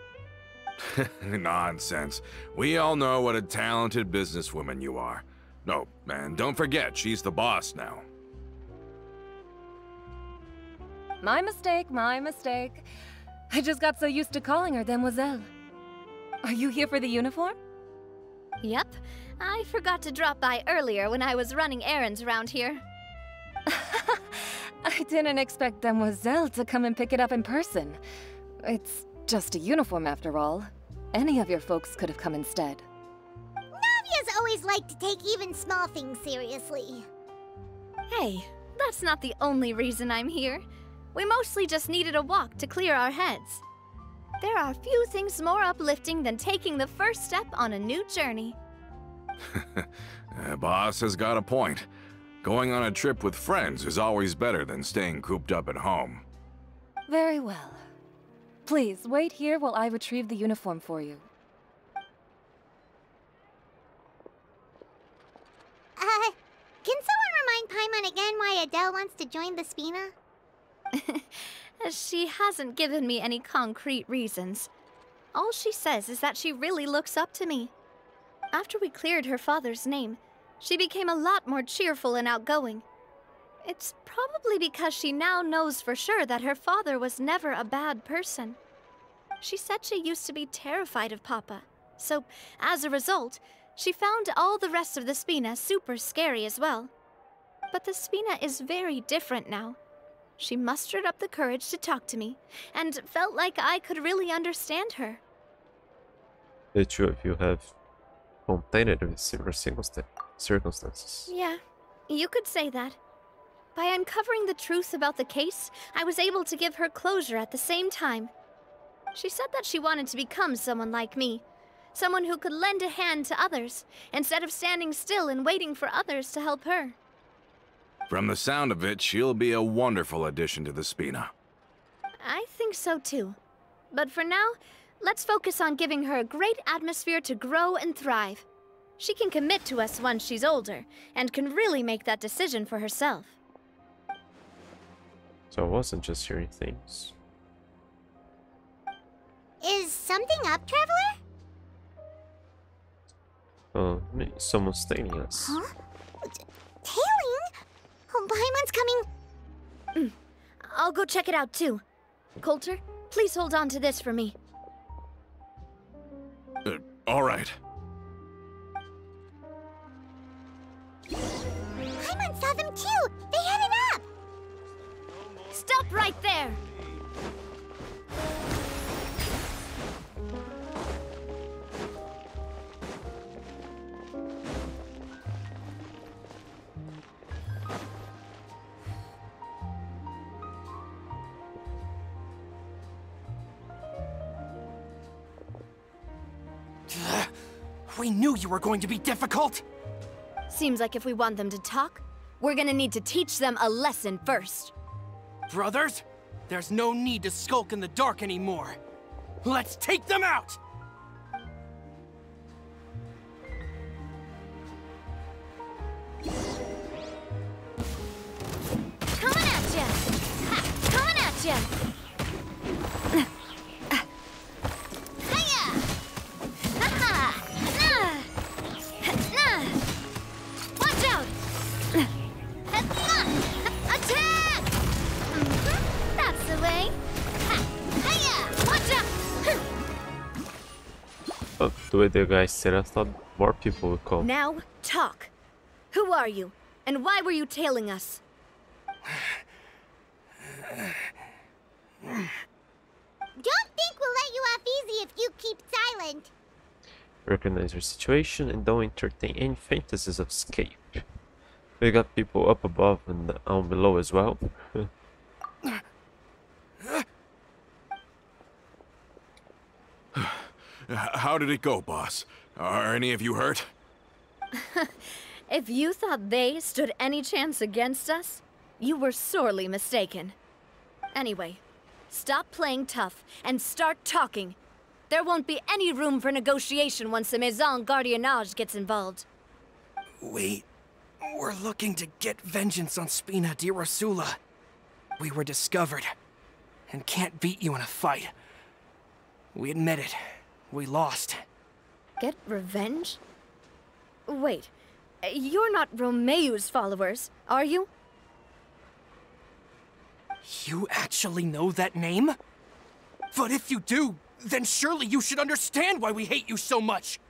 <laughs> Nonsense. We all know what a talented businesswoman you are. No, and don't forget, she's the boss now. My mistake, my mistake. I just got so used to calling her Demoiselle. Are you here for the uniform? Yep. I forgot to drop by earlier when I was running errands around here. <laughs> I didn't expect Demoiselle to come and pick it up in person. It's just a uniform after all. Any of your folks could have come instead. Navia's always liked to take even small things seriously. Hey, that's not the only reason I'm here. We mostly just needed a walk to clear our heads. There are few things more uplifting than taking the first step on a new journey. Uh, <laughs> boss has got a point. Going on a trip with friends is always better than staying cooped up at home. Very well. Please, wait here while I retrieve the uniform for you. Uh, can someone remind Paimon again why Adele wants to join the Spina? <laughs> She hasn't given me any concrete reasons. All she says is that she really looks up to me. After we cleared her father's name, she became a lot more cheerful and outgoing. It's probably because she now knows for sure that her father was never a bad person. She said she used to be terrified of Papa, so as a result, she found all the rest of the Spina super scary as well. But the Spina is very different now. She mustered up the courage to talk to me, and felt like I could really understand her. The two of you have contained with similar circumstances. Yeah, you could say that. By uncovering the truth about the case, I was able to give her closure at the same time. She said that she wanted to become someone like me, someone who could lend a hand to others, instead of standing still and waiting for others to help her. From the sound of it, she'll be a wonderful addition to the Spina. I think so too. But for now, let's focus on giving her a great atmosphere to grow and thrive. She can commit to us once she's older, and can really make that decision for herself. So I wasn't just hearing things. Is something up, Traveler? Oh, may- someone's tailing us. Huh? Tailing? Oh, Paimon's coming. I'll go check it out too. Coulter, please hold on to this for me. Uh, all right. Right there! <sighs> We knew you were going to be difficult! Seems like if we want them to talk, we're gonna need to teach them a lesson first. Brothers, there's no need to skulk in the dark anymore. Let's take them out! But the way the guy said, I thought more people would come. Now, talk. Who are you? And why were you tailing us? Don't think we'll let you off easy if you keep silent. Recognize your situation and don't entertain any fantasies of escape. We got people up above and down below as well. <laughs> How did it go, boss? Are any of you hurt? <laughs> If you thought they stood any chance against us, you were sorely mistaken. Anyway, stop playing tough and start talking. There won't be any room for negotiation once the Maison Gardiennage gets involved. Wait, we're looking to get vengeance on Spina di Rosula. We were discovered and can't beat you in a fight. We admit it. We lost. Get revenge? Wait, you're not Romeu's followers, are you? You actually know that name? But if you do, then surely you should understand why we hate you so much.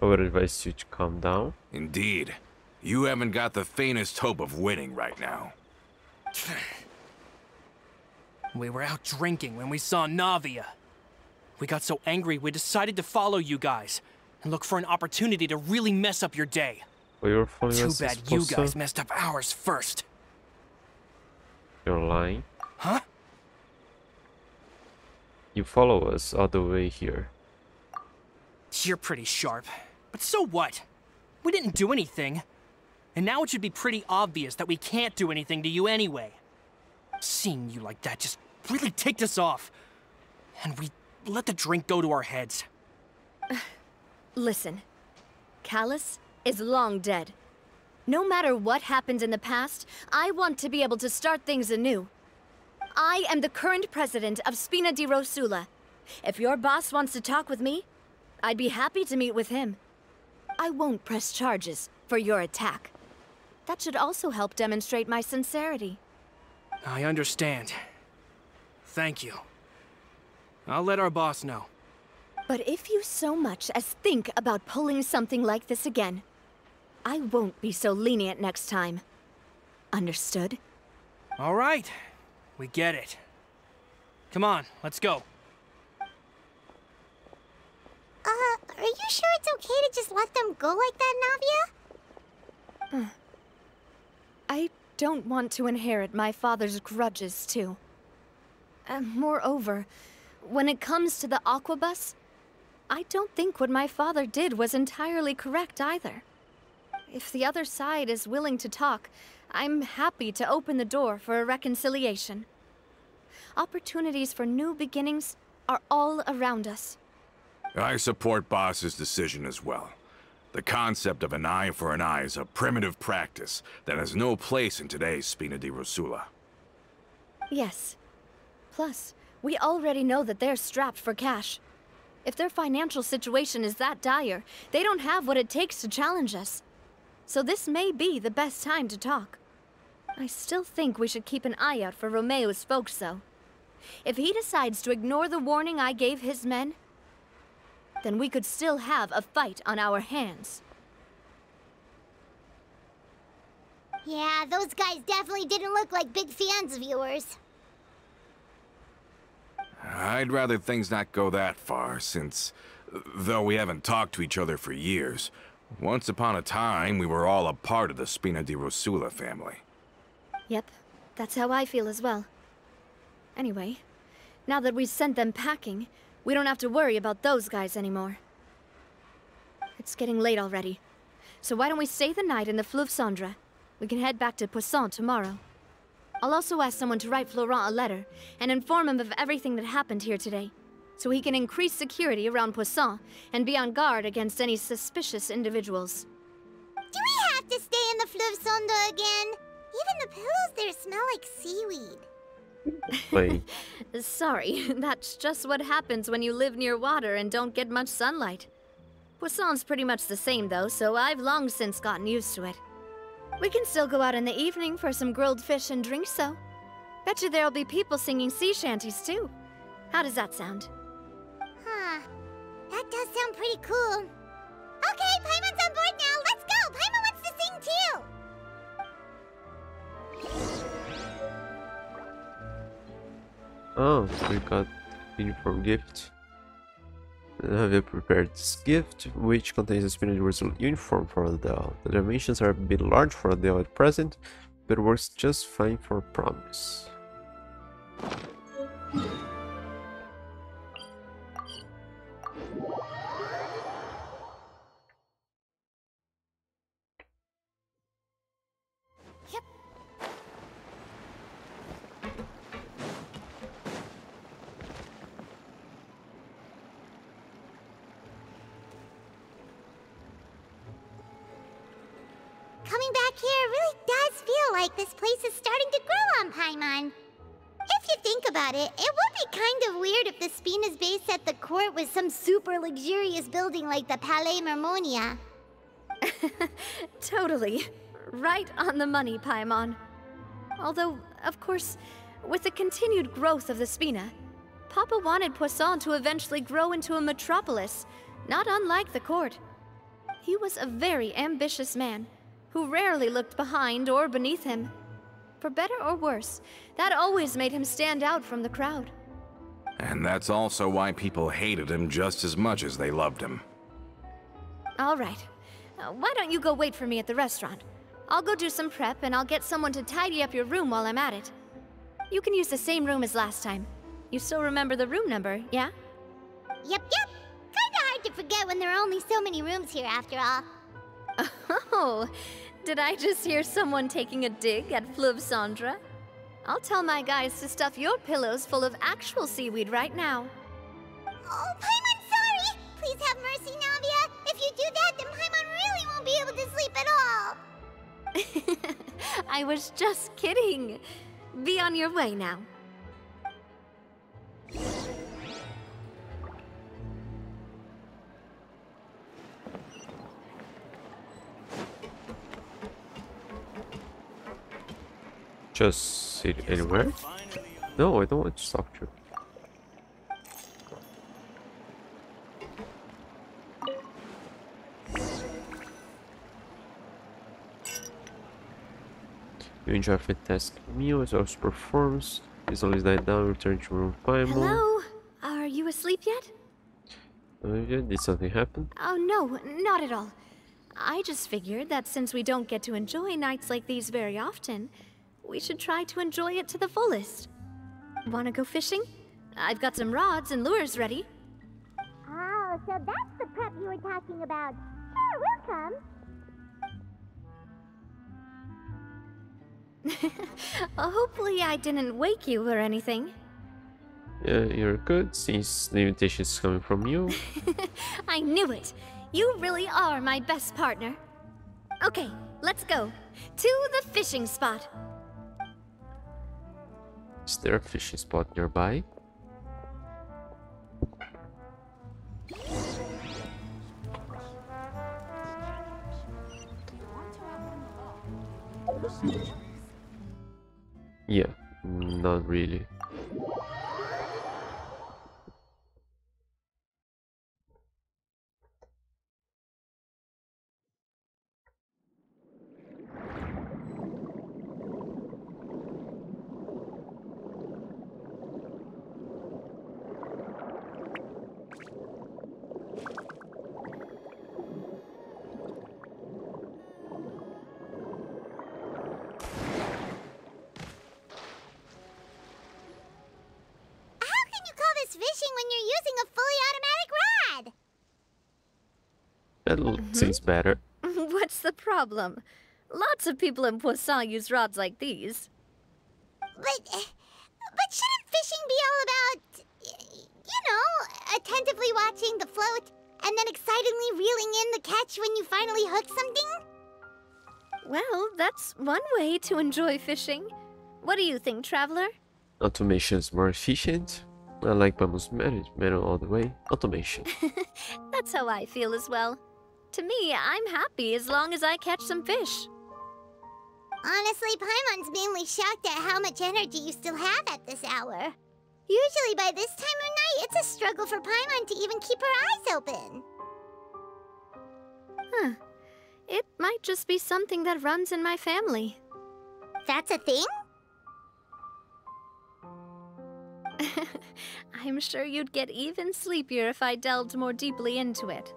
I would advise you to calm down. Indeed. You haven't got the faintest hope of winning right now. <sighs> We were out drinking when we saw Navia. We got so angry we decided to follow you guys and look for an opportunity to really mess up your day. Well, Too bad you guys to. messed up ours first. You're lying. Huh? You follow us all the way here. You're pretty sharp. But so what? We didn't do anything. And now it should be pretty obvious that we can't do anything to you anyway. Seeing you like that just really ticked us off. And we let the drink go to our heads. <sighs> Listen, Callas is long dead. No matter what happened in the past, I want to be able to start things anew. I am the current president of Spina di Rosula. If your boss wants to talk with me, I'd be happy to meet with him. I won't press charges for your attack. That should also help demonstrate my sincerity. I understand. Thank you. I'll let our boss know. But if you so much as think about pulling something like this again, I won't be so lenient next time. Understood? All right. We get it. Come on, let's go. Uh, are you sure it's okay to just let them go like that, Navia? I don't want to inherit my father's grudges, too. Uh, moreover, when it comes to the Aquabus, I don't think what my father did was entirely correct either. If the other side is willing to talk, I'm happy to open the door for a reconciliation. Opportunities for new beginnings are all around us. I support Boss's decision as well. The concept of an eye for an eye is a primitive practice that has no place in today's Spina di Rosula. Yes. Plus, we already know that they're strapped for cash. If their financial situation is that dire, they don't have what it takes to challenge us. So this may be the best time to talk. I still think we should keep an eye out for Romeo's folks, though. If he decides to ignore the warning I gave his men, then we could still have a fight on our hands. Yeah, those guys definitely didn't look like big fans of yours. I'd rather things not go that far, since, though we haven't talked to each other for years, once upon a time we were all a part of the Spina di Rosula family. Yep, that's how I feel as well. Anyway, now that we've sent them packing, we don't have to worry about those guys anymore. It's getting late already. So why don't we stay the night in the Fleuve Cendre? We can head back to Poisson tomorrow. I'll also ask someone to write Florent a letter and inform him of everything that happened here today, so he can increase security around Poisson and be on guard against any suspicious individuals. Do we have to stay in the Fleuve Cendre again? Even the pillows there smell like seaweed. Wait, <laughs> Sorry, <laughs> that's just what happens when you live near water and don't get much sunlight. Poisson's pretty much the same though, so I've long since gotten used to it. We can still go out in the evening for some grilled fish and drinks, so. Bet you there'll be people singing sea shanties too. How does that sound? Huh. That does sound pretty cool. Okay, Paimon's on board now. Let's go. Paimon wants to sing too. oh, we got uniform gift. Have prepared this gift, which contains a Spina Rosula uniform for Adele. The dimensions are a bit large for Adele at present, but works just fine for Promise. Place is starting to grow on Paimon. If you think about it, it would be kind of weird if the Spina's base at the court was some super luxurious building like the Palais Mermonia. <laughs> Totally. Right on the money, Paimon. Although, of course, with the continued growth of the Spina, Papa wanted Poisson to eventually grow into a metropolis, not unlike the court. He was a very ambitious man, who rarely looked behind or beneath him. For better or worse, that always made him stand out from the crowd. And that's also why people hated him just as much as they loved him. All right. Uh, why don't you go wait for me at the restaurant? I'll go do some prep and I'll get someone to tidy up your room while I'm at it. You can use the same room as last time. You still remember the room number, yeah? Yep, yep. Kinda hard to forget when there are only so many rooms here after all. <laughs> Oh, did I just hear someone taking a dig at Fleuve Cendre? I'll tell my guys to stuff your pillows full of actual seaweed right now. Oh, Paimon, sorry! Please have mercy, Navia. If you do that, then Paimon really won't be able to sleep at all. <laughs> I was just kidding. Be on your way now. Just sit anywhere? No, I don't want to talk to you. You enjoy a fantastic meal as well as performs. Please always lie down, return to room Paimon. Hello? Are you asleep yet? Uh, yeah, did something happen? Oh, no, not at all. I just figured that since we don't get to enjoy nights like these very often, we should try to enjoy it to the fullest. Wanna go fishing? I've got some rods and lures ready. Oh, so that's the prep you were talking about. Sure, we'll come. Uh, <laughs> hopefully I didn't wake you or anything. Yeah, you're good since the invitation is coming from you. <laughs> I knew it. You really are my best partner. Okay, let's go. To the fishing spot. Is there a fishing spot nearby? Yeah, mm, not really. How can you call this fishing when you're using a fully automatic rod? That l- seems better. <laughs> What's the problem? Lots of people in Poisson use rods like these. But, eh, but shouldn't fishing be all about, you know, attentively watching the float and then excitedly reeling in the catch when you finally hook something? Well, that's one way to enjoy fishing. What do you think, Traveler? Automation is more efficient. I like Paimon's manage manual all the way. Automation. <laughs> That's how I feel as well. To me, I'm happy as long as I catch some fish. Honestly, Paimon's mainly shocked at how much energy you still have at this hour. Usually by this time of night, it's a struggle for Paimon to even keep her eyes open. Huh. It might just be something that runs in my family. That's a thing? <laughs> I'm sure you'd get even sleepier if I delved more deeply into it.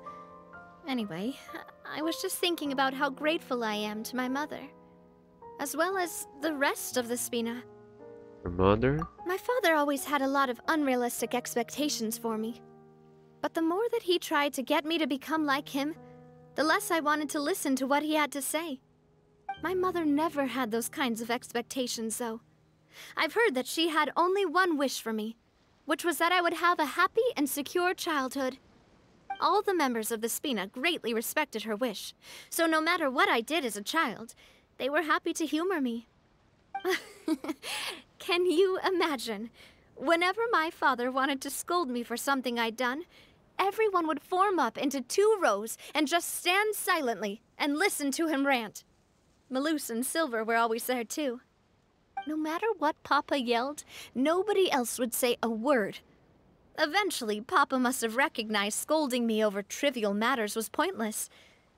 Anyway, I was just thinking about how grateful I am to my mother, as well as the rest of the Spina. Your mother? My father always had a lot of unrealistic expectations for me. But the more that he tried to get me to become like him, the less I wanted to listen to what he had to say. My mother never had those kinds of expectations, though. I've heard that she had only one wish for me, which was that I would have a happy and secure childhood. All the members of the Spina greatly respected her wish, so no matter what I did as a child, they were happy to humor me. <laughs> Can you imagine? Whenever my father wanted to scold me for something I'd done, everyone would form up into two rows and just stand silently and listen to him rant. Melus and Silver were always there too. No matter what Papa yelled, nobody else would say a word. Eventually, Papa must have recognized scolding me over trivial matters was pointless,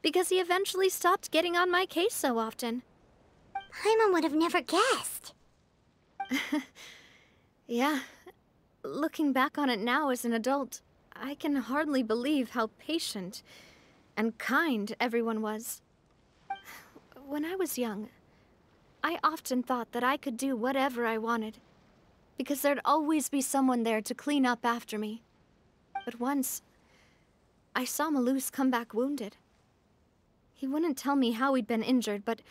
because he eventually stopped getting on my case so often. Paimon would have never guessed. <laughs> Yeah. Looking back on it now as an adult, I can hardly believe how patient and kind everyone was. When I was young, I often thought that I could do whatever I wanted, because there'd always be someone there to clean up after me. But once, I saw Melus come back wounded. He wouldn't tell me how he'd been injured, but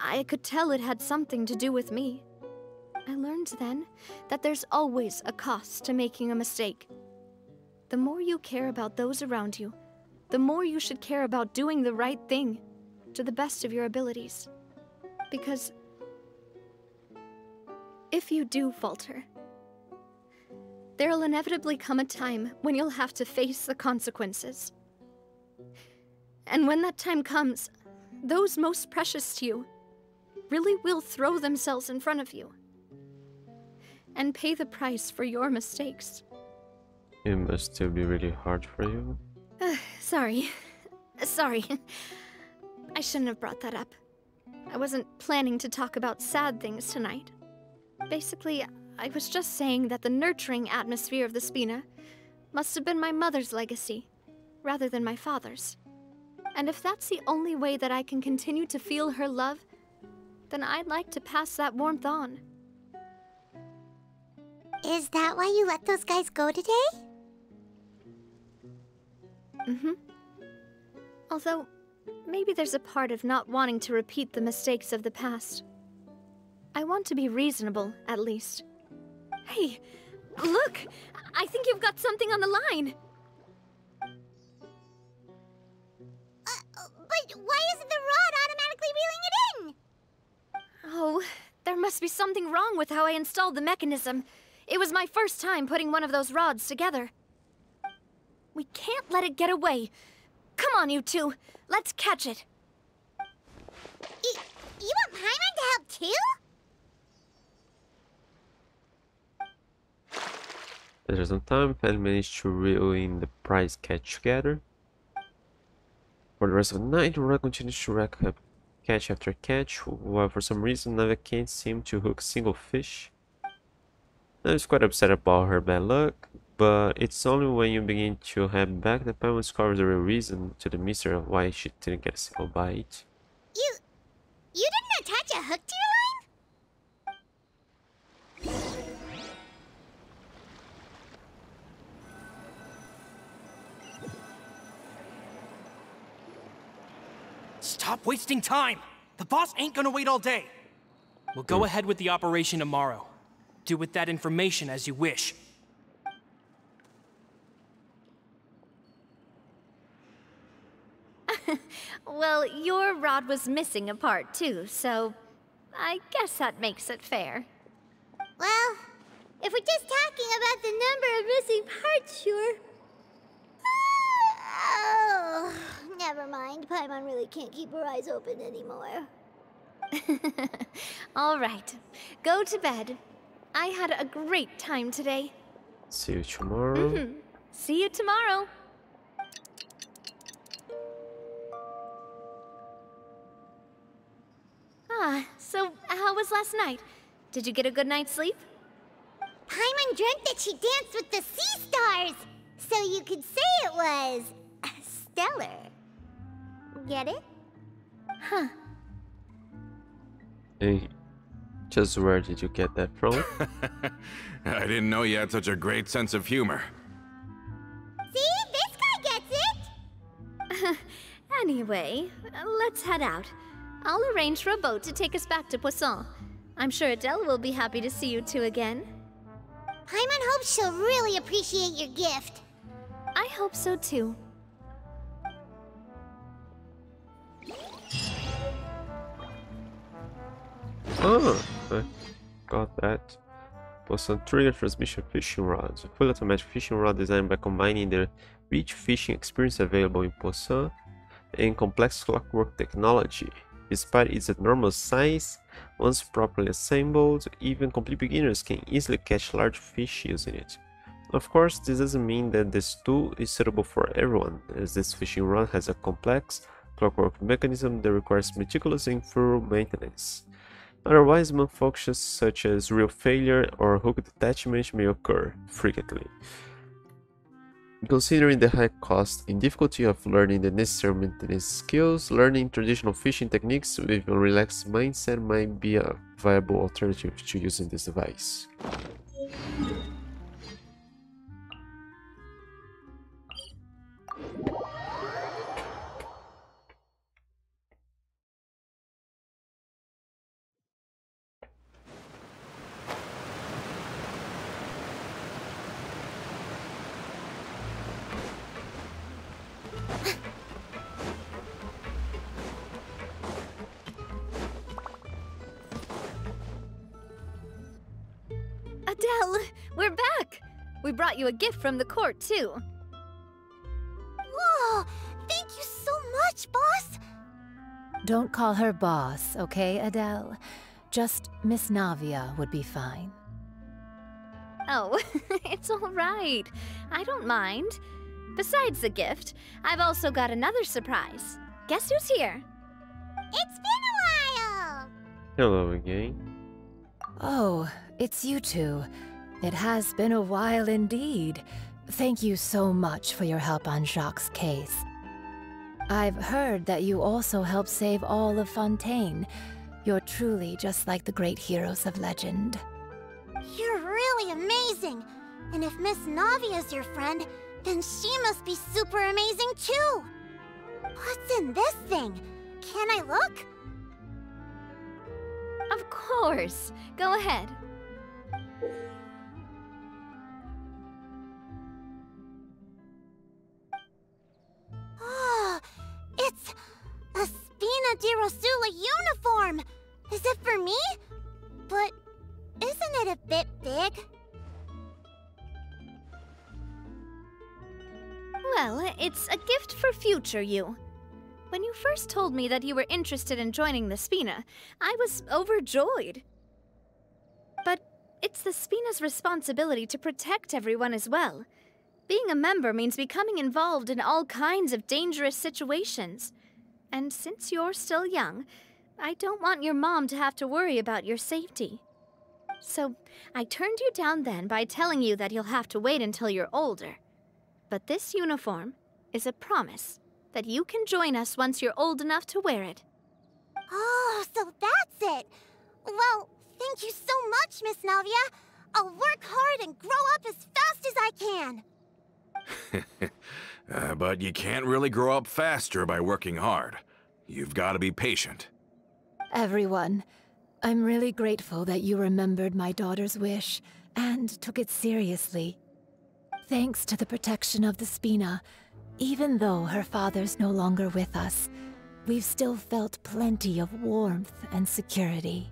I could tell it had something to do with me. I learned then that there's always a cost to making a mistake. The more you care about those around you, the more you should care about doing the right thing to the best of your abilities. Because if you do falter, there'll inevitably come a time when you'll have to face the consequences. And when that time comes, those most precious to you really will throw themselves in front of you and pay the price for your mistakes. It must still be really hard for you. Uh, sorry. Sorry. I shouldn't have brought that up. I wasn't planning to talk about sad things tonight. Basically, I was just saying that the nurturing atmosphere of the Spina must have been my mother's legacy, rather than my father's. And if that's the only way that I can continue to feel her love, then I'd like to pass that warmth on. Is that why you let those guys go today? Mm-hmm. Although, maybe there's a part of not wanting to repeat the mistakes of the past. I want to be reasonable, at least. Hey, look! I think you've got something on the line! Uh, but why isn't the rod automatically reeling it in? Oh, there must be something wrong with how I installed the mechanism. It was my first time putting one of those rods together. We can't let it get away. Come on, you two. Let's catch it. Y you want Paimon to help too? After some time, Pen managed to reel in the prize catch together. For the rest of the night, Rora continues to rack up catch after catch, while for some reason Navia can't seem to hook single fish. Navia's quite upset about her bad luck, but it's only when you begin to head back that Paimon discovers the real reason to the mystery of why she didn't get a single bite. You... you didn't attach a hook to Stop wasting time! The boss ain't gonna wait all day. We'll go hmm. ahead with the operation tomorrow. Do with that information as you wish. <laughs> Well, your rod was missing a part too, so I guess that makes it fair. Well, if we're just talking about the number of missing parts, sure. <sighs> Oh, never mind. Paimon really can't keep her eyes open anymore. <laughs> All right, go to bed. I had a great time today. See you tomorrow. Mhm. See you tomorrow. Ah, so how was last night? Did you get a good night's sleep? Paimon dreamt that she danced with the sea stars, so you could say it was stellar. Get it? Huh. Hey, just where did you get that from? <laughs> I didn't know you had such a great sense of humor. See, this guy gets it. <laughs> Anyway, let's head out. I'll arrange for a boat to take us back to Poisson. I'm sure Adele will be happy to see you two again. Paimon hopes she'll really appreciate your gift. I hope so too. Oh, I got that. A trigger transmission fishing rod. A fully automatic fishing rod designed by combining the rich fishing experience available in Poisson and complex clockwork technology. Despite its enormous size, once properly assembled, even complete beginners can easily catch large fish using it. Of course, this doesn't mean that this tool is suitable for everyone, as this fishing rod has a complex clockwork mechanism that requires meticulous and thorough maintenance. Otherwise, malfunctions such as reel failure or hook detachment may occur frequently. Considering the high cost and difficulty of learning the necessary maintenance skills, learning traditional fishing techniques with a relaxed mindset might be a viable alternative to using this device. Adele, we're back! We brought you a gift from the court, too. Whoa! Thank you so much, boss! Don't call her boss, okay, Adele? Just Miss Navia would be fine. Oh, <laughs> it's all right. I don't mind. Besides the gift, I've also got another surprise. Guess who's here? It's been a while! Hello again. Oh, it's you two. It has been a while indeed. Thank you so much for your help on Jacques' case. I've heard that you also helped save all of Fontaine. You're truly just like the great heroes of legend. You're really amazing! And if Miss Navia's your friend, then she must be super amazing too! What's in this thing? Can I look? Of course. Go ahead. Oh, it's a Spina di Rosula uniform! Is it for me? But isn't it a bit big? Well, it's a gift for future you. When you first told me that you were interested in joining the Spina, I was overjoyed. But it's the Spina's responsibility to protect everyone as well. Being a member means becoming involved in all kinds of dangerous situations. And since you're still young, I don't want your mom to have to worry about your safety. So, I turned you down then by telling you that you'll have to wait until you're older. But this uniform is a promise that you can join us once you're old enough to wear it. Oh, so that's it! Well, thank you so much, Miss Navia. I'll work hard and grow up as fast as I can. <laughs> uh, but you can't really grow up faster by working hard. You've got to be patient. Everyone, I'm really grateful that you remembered my daughter's wish and took it seriously. Thanks to the protection of the Spina, even though her father's no longer with us, we've still felt plenty of warmth and security.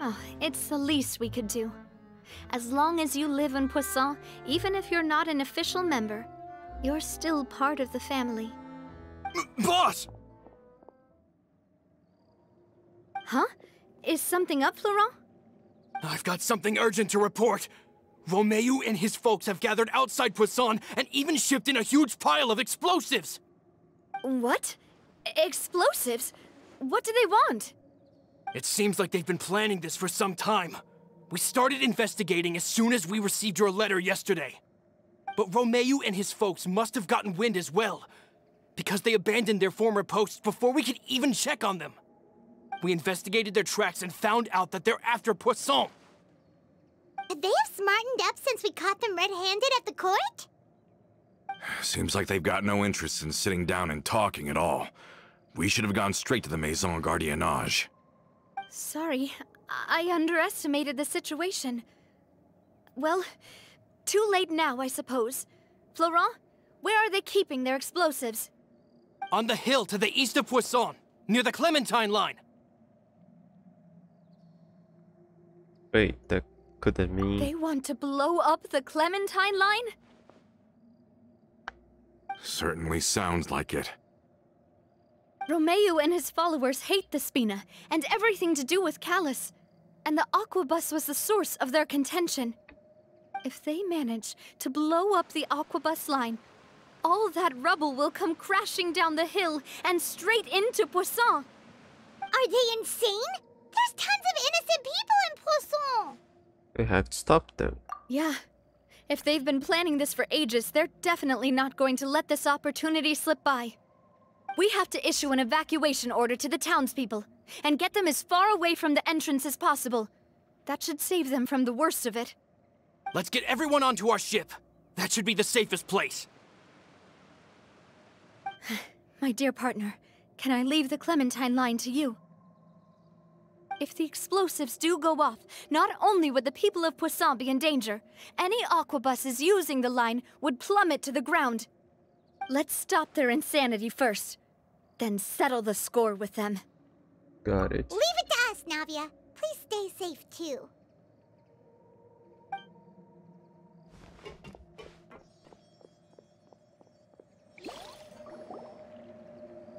Oh, it's the least we could do. As long as you live in Poisson, even if you're not an official member, you're still part of the family. Boss! Huh? Is something up, Florent? I've got something urgent to report. Romeu and his folks have gathered outside Poisson and even shipped in a huge pile of explosives! What? Explosives? What do they want? It seems like they've been planning this for some time. We started investigating as soon as we received your letter yesterday. But Romeu and his folks must have gotten wind as well, because they abandoned their former posts before we could even check on them. We investigated their tracks and found out that they're after Poisson. They have smartened up since we caught them red-handed at the court? Seems like they've got no interest in sitting down and talking at all. We should have gone straight to the Maison Gardiennage. Sorry, I underestimated the situation. Well, too late now, I suppose. Florent, where are they keeping their explosives? On the hill to the east of Poisson, near the Clementine line. Wait, that could that mean? They want to blow up the Clementine line? Certainly sounds like it. Romeu and his followers hate the Spina and everything to do with Callas. And the Aquabus was the source of their contention. If they manage to blow up the Aquabus line, all that rubble will come crashing down the hill and straight into Poisson. Are they insane? There's tons of innocent people in Poisson! We have to stop them. Yeah. If they've been planning this for ages, they're definitely not going to let this opportunity slip by. We have to issue an evacuation order to the townspeople and get them as far away from the entrance as possible. That should save them from the worst of it. Let's get everyone onto our ship. That should be the safest place. <sighs> My dear partner, can I leave the Clementine line to you? If the explosives do go off, not only would the people of Poisson be in danger, any aquabuses using the line would plummet to the ground. Let's stop their insanity first, then settle the score with them. Got it. Leave it to us, Navia. Please stay safe, too.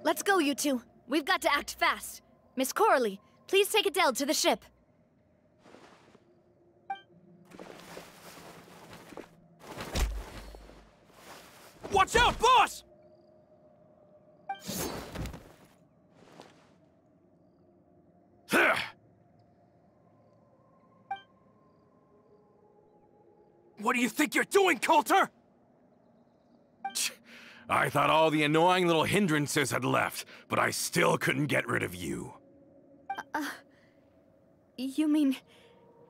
Let's go, you two. We've got to act fast. Miss Coralie, please take Adele to the ship. Watch out, boss! <sighs> What do you think you're doing, Coulter? <sighs> I thought all the annoying little hindrances had left, but I still couldn't get rid of you. Uh, uh, you mean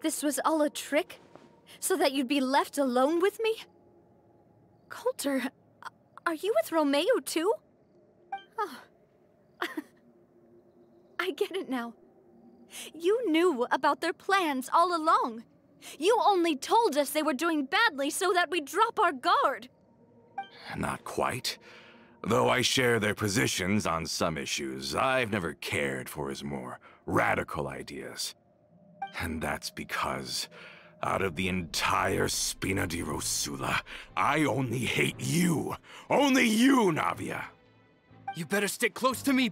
this was all a trick? So that you'd be left alone with me? Coulter, are you with Romeu too? Oh. <laughs> I get it now. You knew about their plans all along. You only told us they were doing badly so that we'd drop our guard. Not quite. Though I share their positions on some issues, I've never cared for his more radical ideas. And that's because, out of the entire Spina di Rosula, I only hate you. Only you, Navia. You better stick close to me.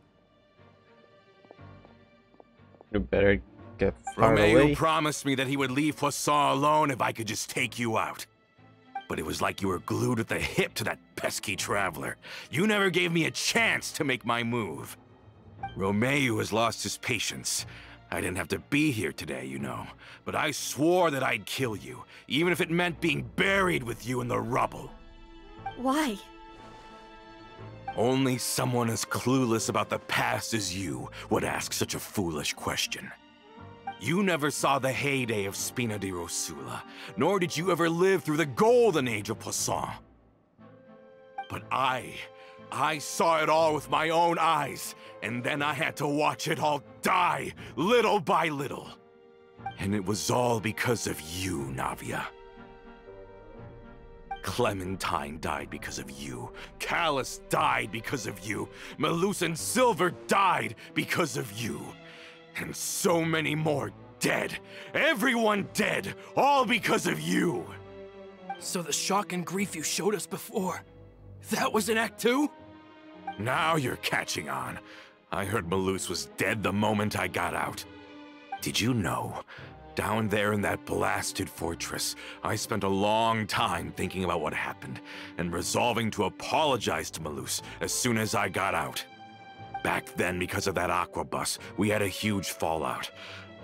You better get far Romeu away. promised me that he would leave Poisson alone if I could just take you out. But it was like you were glued at the hip to that pesky traveler. You never gave me a chance to make my move. Romeu has lost his patience. I didn't have to be here today, you know. But I swore that I'd kill you, even if it meant being buried with you in the rubble. Why? Only someone as clueless about the past as you would ask such a foolish question. You never saw the heyday of Spina di Rosula, nor did you ever live through the golden age of Poisson. But I, I saw it all with my own eyes, and then I had to watch it all die, little by little. And it was all because of you, Navia. Clementine died because of you. Callas died because of you. Melus and Silver died because of you. And so many more dead. Everyone dead, all because of you. So the shock and grief you showed us before, that was in Act Two? Now you're catching on. I heard Melus was dead the moment I got out. Did you know? Down there in that blasted fortress, I spent a long time thinking about what happened and resolving to apologize to Melus as soon as I got out. Back then, because of that aqua bus, we had a huge fallout.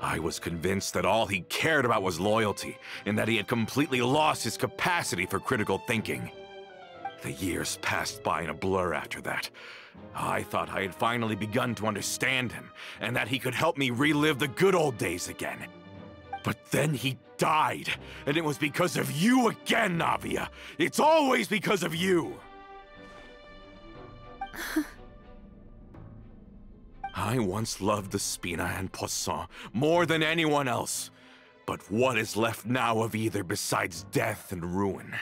I was convinced that all he cared about was loyalty, and that he had completely lost his capacity for critical thinking. The years passed by in a blur after that. I thought I had finally begun to understand him, and that he could help me relive the good old days again. But then he died, and it was because of you again, Navia! It's always because of you! <laughs> I once loved the Spina and Poisson more than anyone else. But what is left now of either besides death and ruin?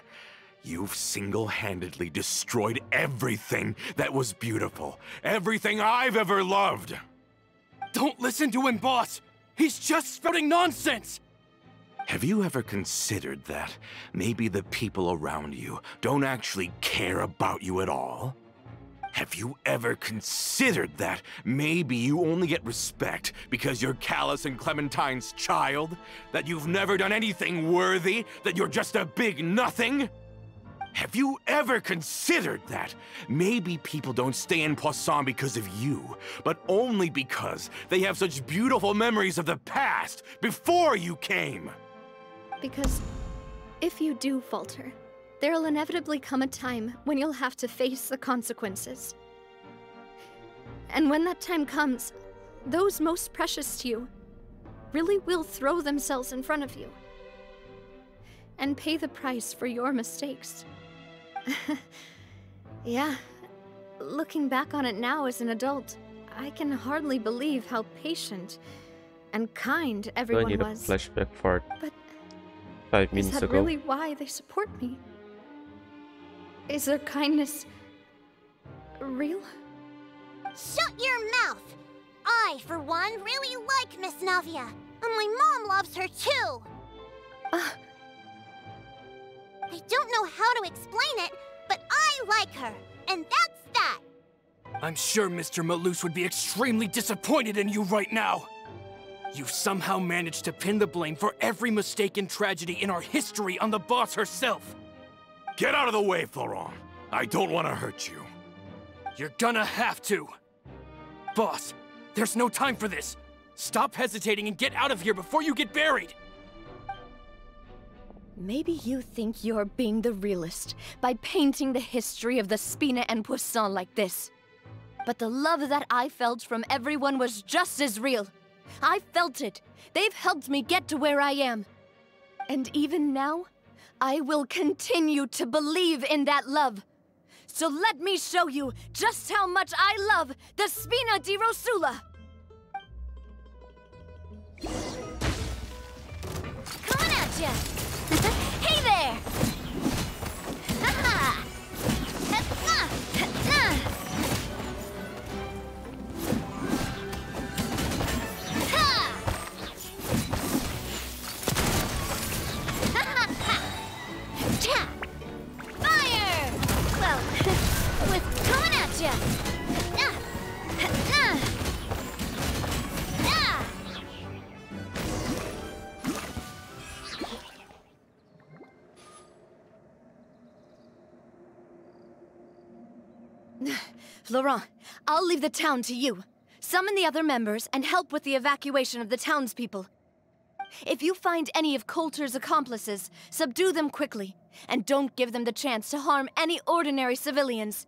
You've single-handedly destroyed everything that was beautiful. Everything I've ever loved. Don't listen to him, boss! He's just spouting nonsense! Have you ever considered that maybe the people around you don't actually care about you at all? Have you ever considered that maybe you only get respect because you're Callas and Clementine's child? That you've never done anything worthy? That you're just a big nothing? Have you ever considered that? Maybe people don't stay in Poisson because of you, but only because they have such beautiful memories of the past before you came. Because if you do falter, there'll inevitably come a time when you'll have to face the consequences. And when that time comes, those most precious to you really will throw themselves in front of you and pay the price for your mistakes. <laughs> yeah, looking back on it now as an adult, I can hardly believe how patient and kind Do I everyone need a was. flashback for But five minutes is minutes that ago? really why they support me? Is their kindness real? Shut your mouth! I, for one, really like Miss Navia. And my mom loves her too! Uh, I don't know how to explain it, but I like her. And that's that! I'm sure Mr. Melus would be extremely disappointed in you right now. You've somehow managed to pin the blame for every mistake and tragedy in our history on the boss herself. Get out of the way, Florent. I don't want to hurt you. You're gonna have to. Boss, there's no time for this. Stop hesitating and get out of here before you get buried. Maybe you think you're being the realist by painting the history of the Spina and Poisson like this. But the love that I felt from everyone was just as real. I felt it. They've helped me get to where I am. And even now, I will continue to believe in that love. So let me show you just how much I love the Spina di Rosula! Coming at ya! There! Fire! Well, with coming at ya! Florent, I'll leave the town to you. Summon the other members and help with the evacuation of the townspeople. If you find any of Coulter's accomplices, subdue them quickly, and don't give them the chance to harm any ordinary civilians.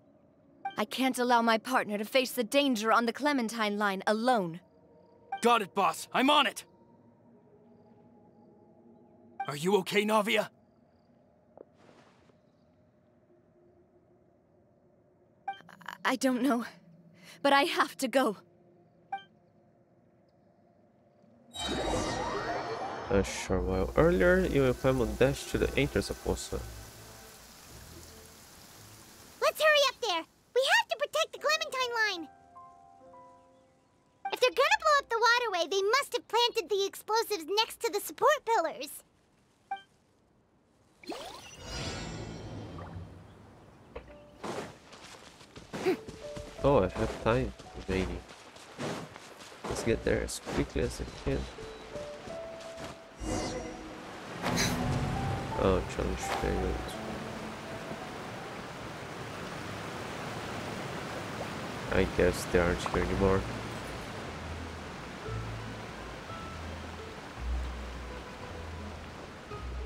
I can't allow my partner to face the danger on the Clementine line alone. Got it, boss. I'm on it. Are you okay, Navia? I don't know, but I have to go. A short while earlier, you will climb on dash to the entrance of Osa. Let's hurry up there! We have to protect the Clementine line! If they're gonna blow up the waterway, they must have planted the explosives next to the support pillars. Oh, I have time remaining. Let's get there as quickly as I can. Oh, challenge failed. I guess they aren't here anymore.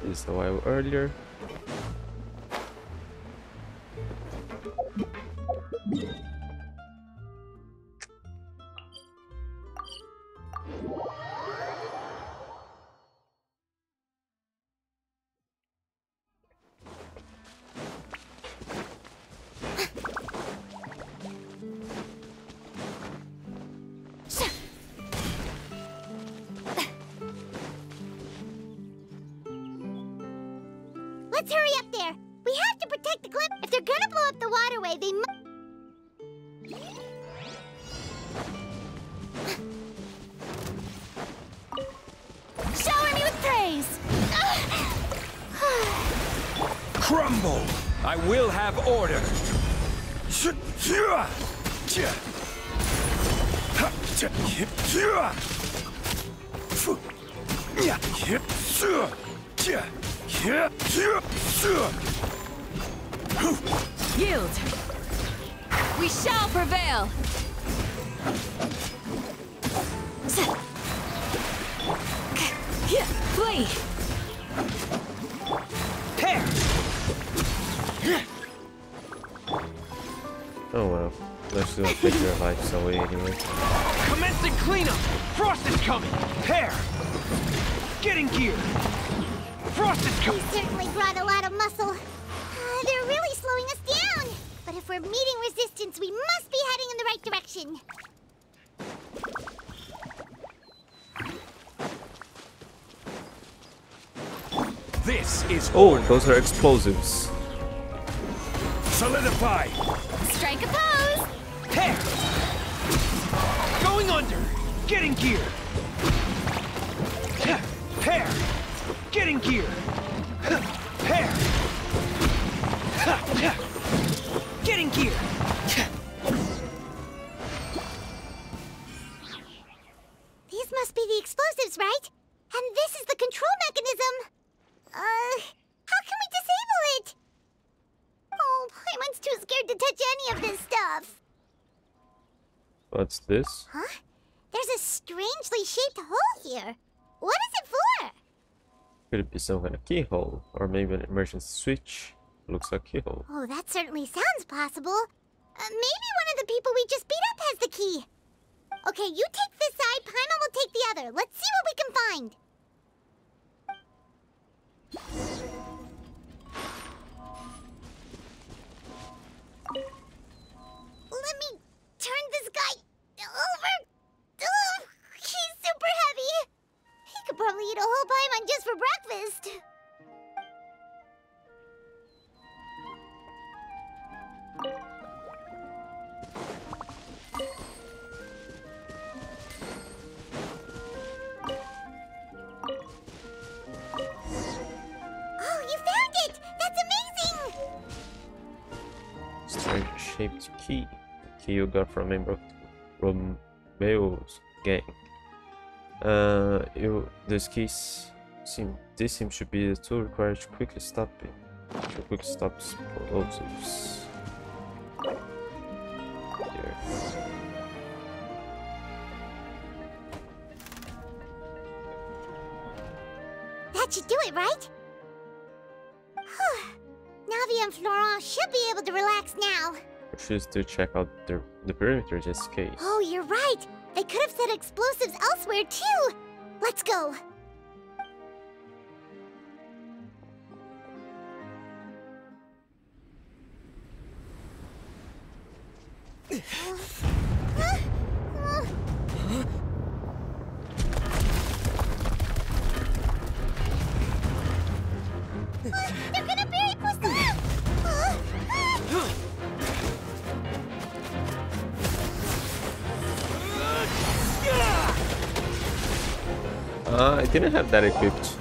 This is a while earlier. Those are explosives. Solidify! Strike a pose! Pair. Going under! Getting gear! Pair! Getting gear! Pair! Getting gear! These must be the explosives, right? What's this? Huh? There's a strangely shaped hole here. What is it for? Could it be some kind of keyhole? Or maybe an emergency switch? Looks like a keyhole. Oh, that certainly sounds possible. Uh, maybe one of the people we just beat up has the key. Okay, you take this side, Paimon will take the other. Let's see what we can find. Let me turn this guy over. Ugh, he's super heavy. He could probably eat a whole Paimon just for breakfast. Oh, you found it! That's amazing! Strange shaped key. Key you got from of Romeu's gang. Uh, you, this keys seem this seems to be the tool required to quickly stop it. To quickly stop explosives. That should do it, right? <sighs> Navia and Florent should be able to relax now. Choose to check out the, the perimeter just in case. Oh, you're right. They could have set explosives elsewhere, too. Let's go. <sighs> didn't have that equipped.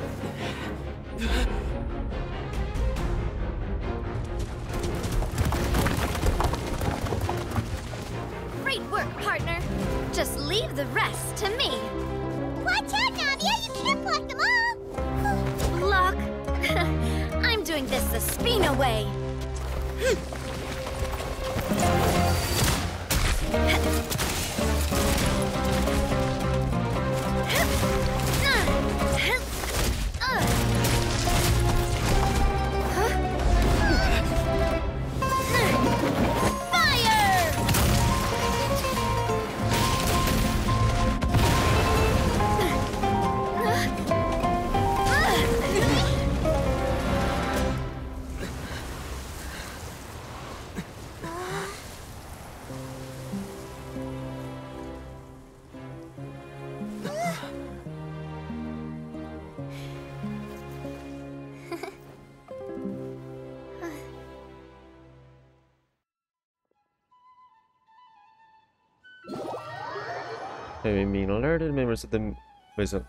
I mean, alerted members of the Maison.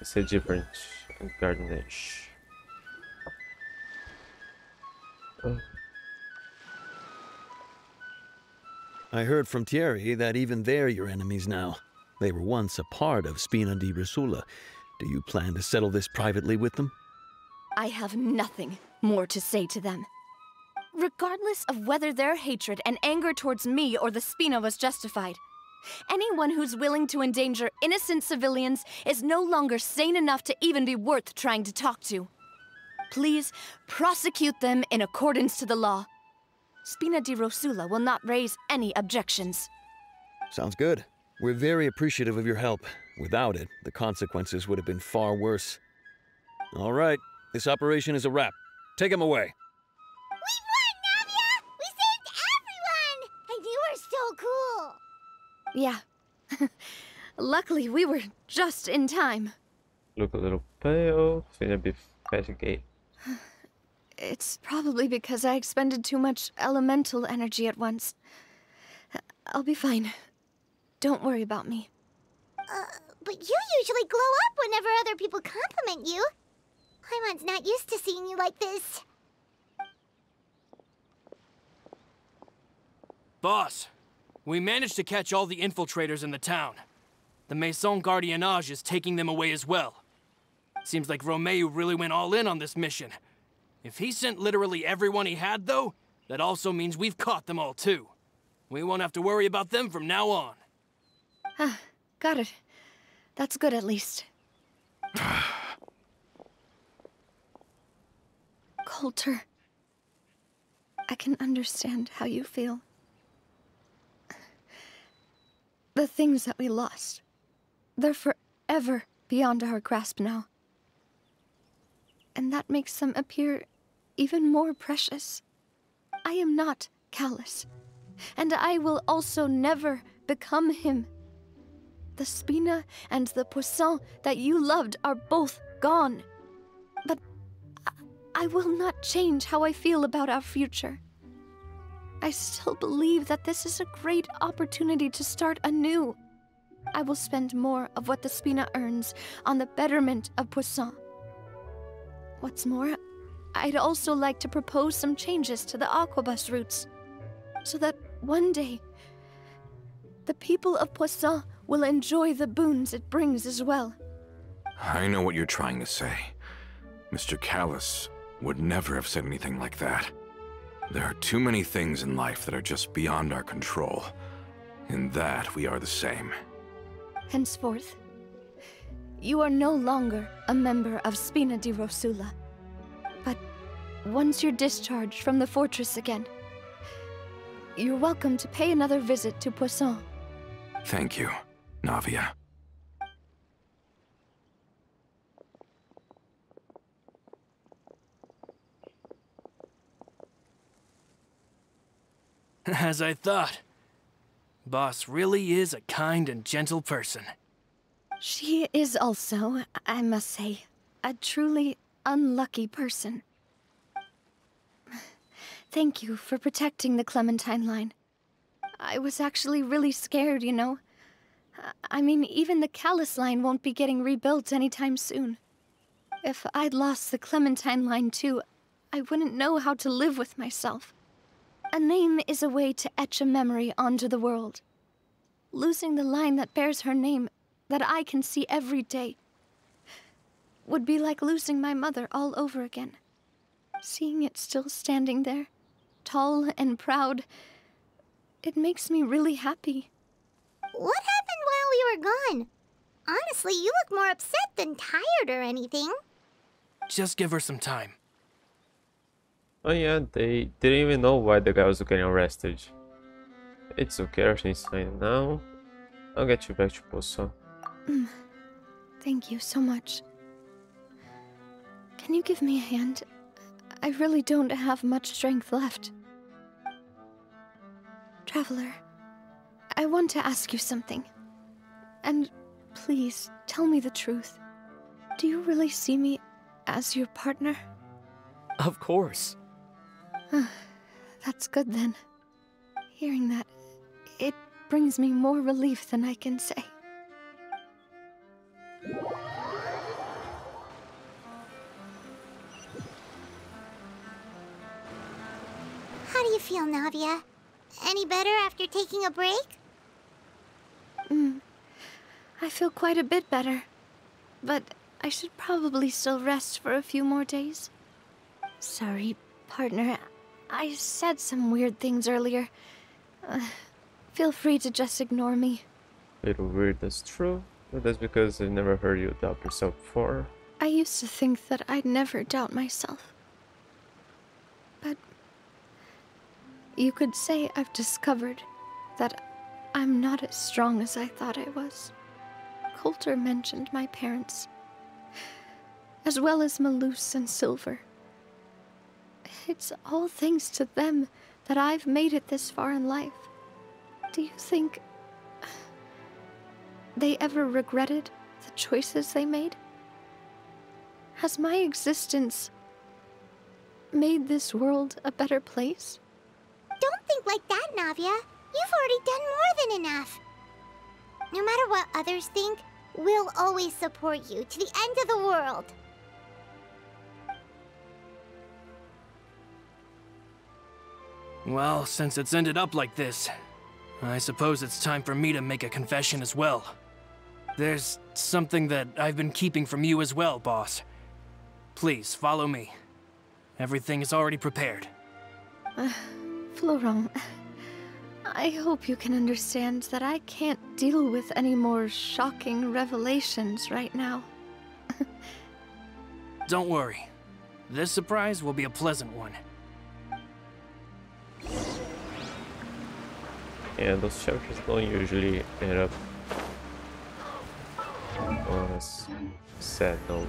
It's a different Gardiennage. Oh, I heard from Thierry that even they're your enemies now. They were once a part of Spina di Rosula. Do you plan to settle this privately with them? I have nothing more to say to them. Regardless of whether their hatred and anger towards me or the Spina was justified, anyone who's willing to endanger innocent civilians is no longer sane enough to even be worth trying to talk to. Please prosecute them in accordance to the law. Spina di Rosula will not raise any objections. Sounds good. We're very appreciative of your help. Without it, the consequences would have been far worse. All right, this operation is a wrap. Take him away. Yeah. <laughs> Luckily, we were just in time. look a little pale. Finna be fatigued. It's probably because I expended too much elemental energy at once. I'll be fine. Don't worry about me. Uh, but you usually glow up whenever other people compliment you. Paimon's not used to seeing you like this. Boss, we managed to catch all the infiltrators in the town. The Maison Gardiennage is taking them away as well. Seems like Romeu really went all in on this mission. If he sent literally everyone he had, though, that also means we've caught them all, too. We won't have to worry about them from now on. Ah, got it. That's good at least. <sighs> Coulter. I can understand how you feel. The things that we lost, they're forever beyond our grasp now. And that makes them appear even more precious. I am not Callas, and I will also never become him. The Spina and the Poisson that you loved are both gone. But I, I will not change how I feel about our future. I still believe that this is a great opportunity to start anew. I will spend more of what the Spina earns on the betterment of Poisson. What's more, I'd also like to propose some changes to the Aquabus routes, so that one day, the people of Poisson will enjoy the boons it brings as well. I know what you're trying to say. Mr. Callas would never have said anything like that. There are too many things in life that are just beyond our control. In that, we are the same. Henceforth, you are no longer a member of Spina di Rosula. But once you're discharged from the fortress again, you're welcome to pay another visit to Poisson. Thank you, Navia. <laughs> As I thought. Boss really is a kind and gentle person. She is also, I must say, a truly unlucky person. <sighs> Thank you for protecting the Clementine line. I was actually really scared, you know. I mean, even the Callas line won't be getting rebuilt anytime soon. If I'd lost the Clementine line too, I wouldn't know how to live with myself. A name is a way to etch a memory onto the world. Losing the line that bears her name, that I can see every day, would be like losing my mother all over again. Seeing it still standing there, tall and proud, it makes me really happy. What happened while we were gone? Honestly, you look more upset than tired or anything. Just give her some time. Oh yeah, they didn't even know why the guy was getting arrested. It's okay, everything's fine now. I'll get you back to Poisson. Mm. Thank you so much. Can you give me a hand? I really don't have much strength left. Traveler, I want to ask you something. And please, tell me the truth. Do you really see me as your partner? Of course. That's good then. Hearing that, it brings me more relief than I can say. How do you feel, Navia? Any better after taking a break? Mm. I feel quite a bit better. But I should probably still rest for a few more days. Sorry, partner. I said some weird things earlier. Uh, feel free to just ignore me. A little weird, that's true. But that's because I've never heard you doubt yourself before. I used to think that I'd never doubt myself. But you could say I've discovered that I'm not as strong as I thought I was. Coulter mentioned my parents, as well as Melus and Silver. It's all thanks to them that I've made it this far in life. Do you think they ever regretted the choices they made? Has my existence made this world a better place? Don't think like that, Navia. You've already done more than enough. No matter what others think, we'll always support you to the end of the world. Well, since it's ended up like this, I suppose it's time for me to make a confession as well. There's something that I've been keeping from you as well, boss. Please, follow me. Everything is already prepared. Uh, Florent, I hope you can understand that I can't deal with any more shocking revelations right now. <laughs> Don't worry. This surprise will be a pleasant one. Yeah, those chapters don't usually end up on a sad note.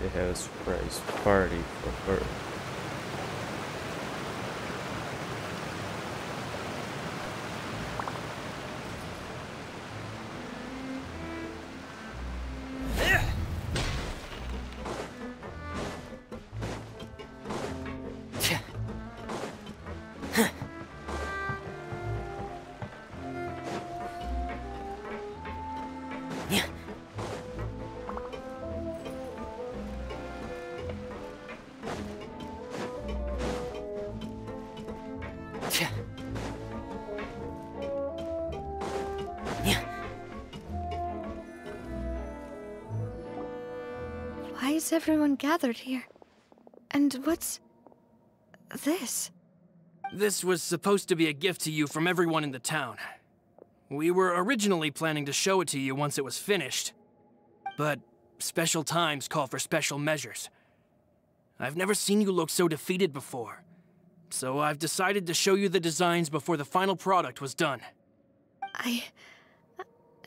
They have a surprise party for her. Is everyone gathered here? And what's this? This was supposed to be a gift to you from everyone in the town. We were originally planning to show it to you once it was finished. But special times call for special measures. I've never seen you look so defeated before. So I've decided to show you the designs before the final product was done. I.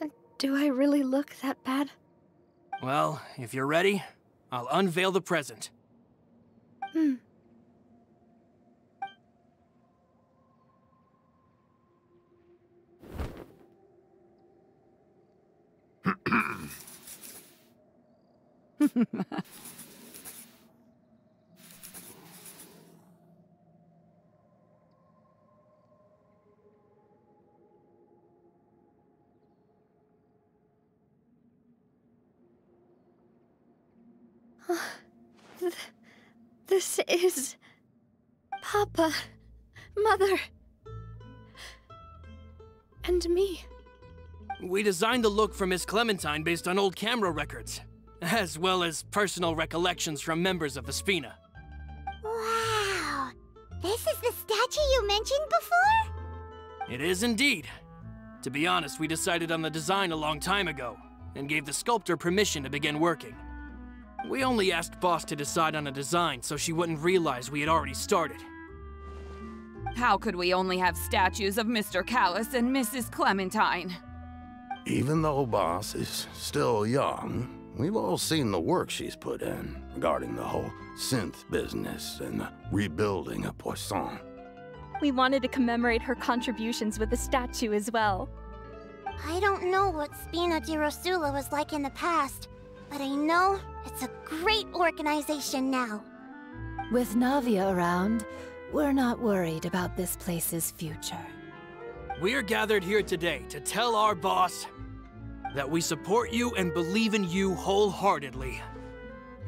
uh, Do I really look that bad? Well, if you're ready, I'll unveil the present. Hmm. <clears throat> <laughs> This is. Papa. Mother. And me. We designed the look for Miss Clementine based on old camera records, as well as personal recollections from members of the Spina. Wow! This is the statue you mentioned before? It is indeed. To be honest, we decided on the design a long time ago, and gave the sculptor permission to begin working. We only asked Boss to decide on a design so she wouldn't realize we had already started. How could we only have statues of Mr. Callas and Mrs. Clementine? Even though Boss is still young, we've all seen the work she's put in regarding the whole synth business and the rebuilding of Poisson. We wanted to commemorate her contributions with a statue as well. I don't know what Spina di Rosula was like in the past, but I know it's a great organization now. With Navia around, we're not worried about this place's future. We're gathered here today to tell our boss that we support you and believe in you wholeheartedly.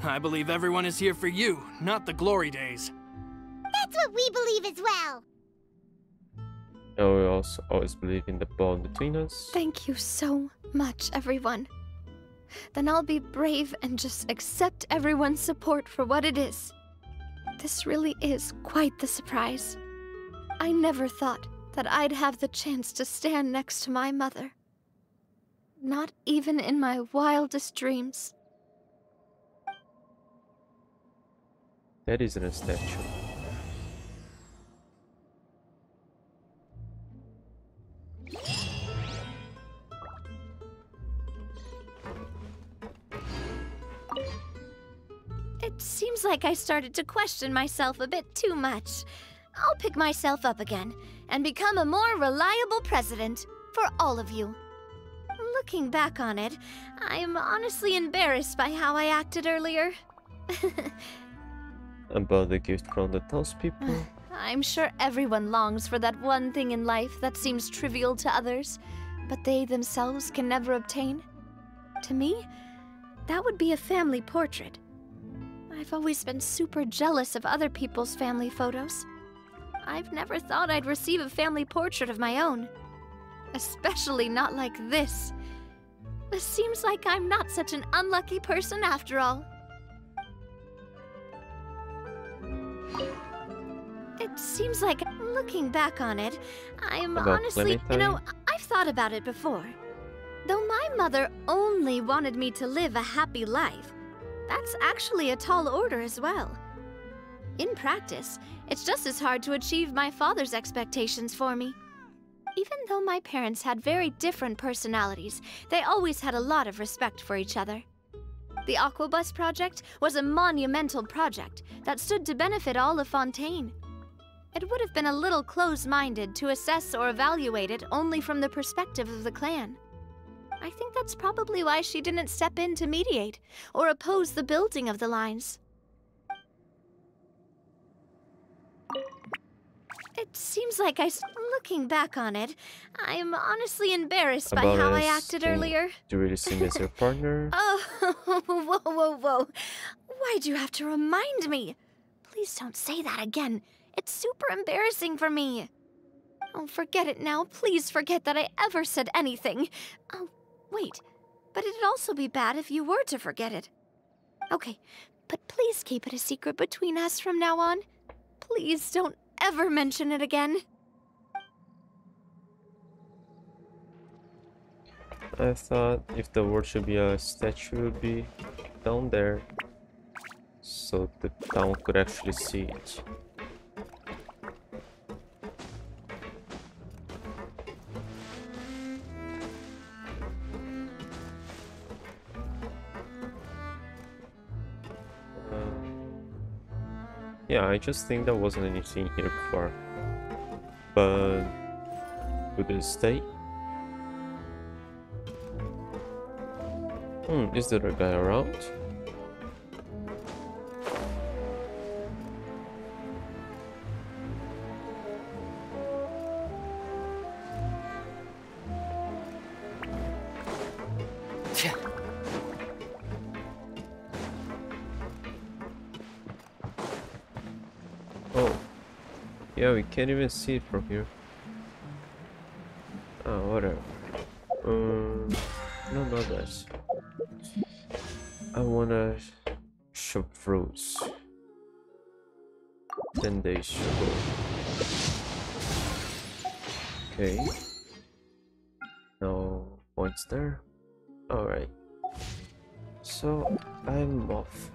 I believe everyone is here for you, not the glory days. That's what we believe as well. And we also always believe in the bond between us. Thank you so much, everyone. Then I'll be brave and just accept everyone's support for what it is. This really is quite the surprise. I never thought that I'd have the chance to stand next to my mother. Not even in my wildest dreams. That isn't a statue. Seems like I started to question myself a bit too much. I'll pick myself up again and become a more reliable president for all of you. Looking back on it, I'm honestly embarrassed by how I acted earlier. <laughs> About the gift from the townspeople. <sighs> I'm sure everyone longs for that one thing in life that seems trivial to others, but they themselves can never obtain. To me, that would be a family portrait. I've always been super jealous of other people's family photos. I've never thought I'd receive a family portrait of my own. Especially not like this. It seems like I'm not such an unlucky person after all. It seems like, looking back on it, I'm About honestly, you know, I've thought about it before. Though my mother only wanted me to live a happy life, that's actually a tall order as well. In practice, it's just as hard to achieve my father's expectations for me. Even though my parents had very different personalities, they always had a lot of respect for each other. The Aquabus project was a monumental project that stood to benefit all of Fontaine. It would have been a little close minded to assess or evaluate it only from the perspective of the clan. I think that's probably why she didn't step in to mediate or oppose the building of the lines. It seems like I, looking back on it, I'm honestly embarrassed by About how I acted earlier. Do you really see me as your partner? <laughs> Oh, <laughs> whoa, whoa, whoa. Why'd you have to remind me? Please don't say that again. It's super embarrassing for me. Oh, forget it now. Please forget that I ever said anything. Oh, wait. But it'd also be bad if you were to forget it. Okay, but please keep it a secret between us from now on. Please don't ever mention it again. I thought if the word should be a statue, would be down there. So the town could actually see it. Yeah, I just think there wasn't anything here before. But would it stay? Hmm, is there a guy around? Yeah, we can't even see it from here. Oh, whatever. Um, no, not that. I wanna shop fruits. Ten days sugar. Okay. No points there. Alright. So I'm off.